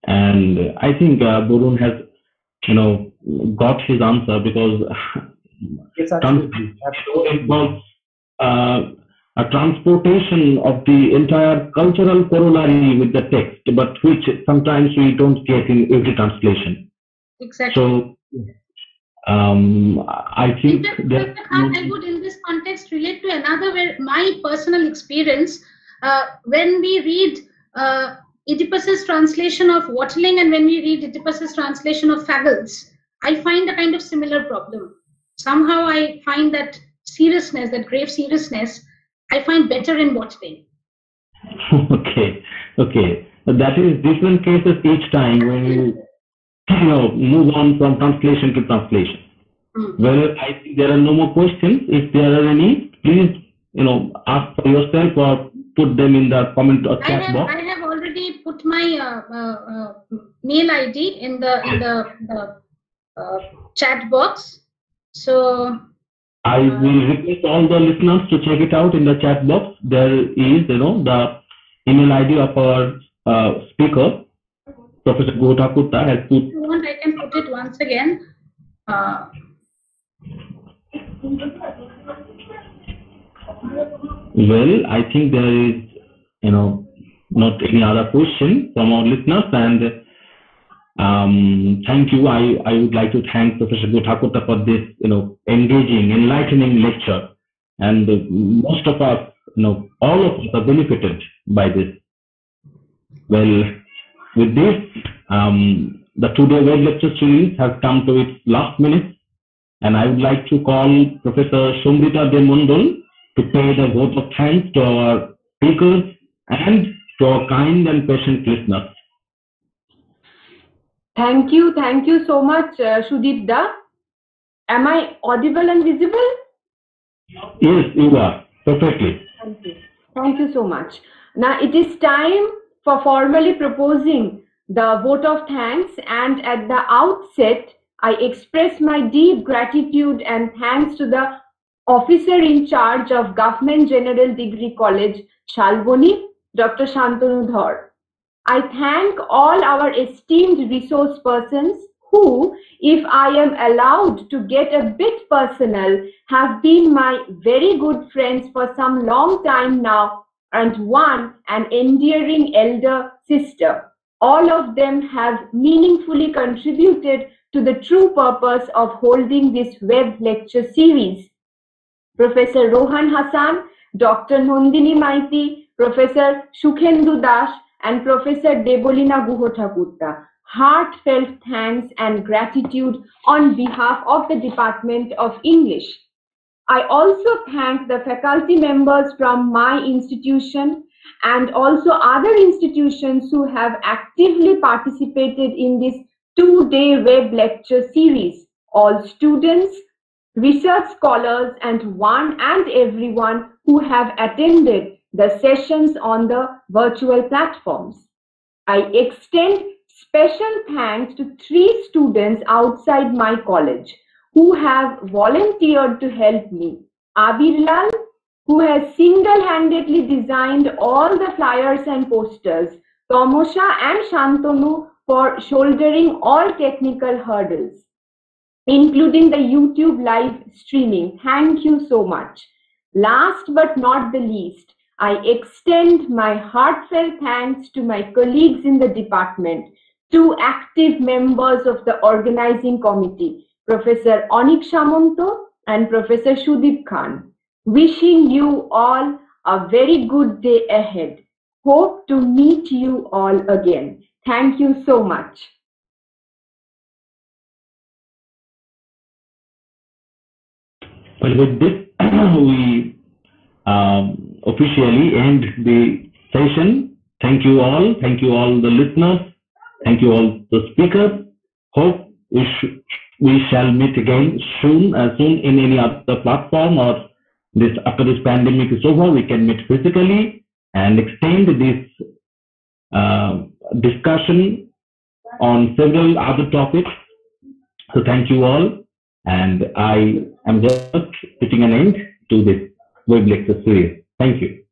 And I think uh, Borun has, you know, got his answer because Yes, absolutely. it involves uh, a transportation of the entire cultural corollary with the text, but which sometimes we don't get in every translation. exactly. So um, I In think that I would in this context relate to another where my personal experience uh, when we read uh, Oedipus's translation of Watling and when we read Oedipus's translation of Fagles, I find a kind of similar problem. Somehow I find that seriousness, that grave seriousness, I find better in Watling. okay, okay. That is different cases each time when you, move on from translation to translation. Hmm. Well, I think there are no more questions. If there are any, please, you know, ask for yourself or put them in the comment or I chat have box. I have already put my uh, uh, uh, mail ID in the in the, the uh, chat box. So I will request all the listeners to check it out in the chat box. There is, you know, the email ID of our uh, speaker, Professor Guha Thakurta, has put if you want, I can put it once again. Uh, Well, I think there is, you know, not any other question from our listeners. And um, thank you. I, I would like to thank Professor Guha Thakurta for this, you know, engaging, enlightening lecture. And uh, most of us, you know, all of us are benefited by this. Well, with this, um, the two-day web lecture series has come to its last minute. And I would like to call Professor Somrita De Mondol to pay the vote of thanks to our speakers and to our kind and patient listeners. Thank you, thank you so much, uh, Da. Am I audible and visible? Yes, you are perfectly. Thank you. Thank you so much. Now it is time for formally proposing the vote of thanks and at the outset, I express my deep gratitude and thanks to the officer in charge of Government General Degree College, Salboni, Dr. Shantanu Dhar. I thank all our esteemed resource persons who, if I am allowed to get a bit personal, have been my very good friends for some long time now and one an endearing elder sister. All of them have meaningfully contributed to the true purpose of holding this web lecture series. Professor Rohan Hassan, Dr. Nandini Maiti, Professor Shukhendu Das, and Professor Debolina Guha Thakurta. Heartfelt thanks and gratitude on behalf of the Department of English. I also thank the faculty members from my institution and also other institutions who have actively participated in this two-day web lecture series. All students, research scholars and one and everyone who have attended the sessions on the virtual platforms. I extend special thanks to three students outside my college who have volunteered to help me. Abir Lal, who has single-handedly designed all the flyers and posters, Tomosha and Shantanu for shouldering all technical hurdles, including the YouTube live streaming. Thank you so much. Last but not the least, I extend my heartfelt thanks to my colleagues in the department, two active members of the organizing committee, Professor Anik Shamonto and Professor Shudip Khan. Wishing you all a very good day ahead. Hope to meet you all again. Thank you so much. Well, with this, we um, officially end the session. Thank you all. Thank you all the listeners. Thank you all the speakers. Hope we, sh- we shall meet again soon, uh, soon in any other platform or this after this pandemic is over, we can meet physically and extend this uh, discussion on several other topics. So thank you all. And I am just putting an end to this web lecture series. Thank you.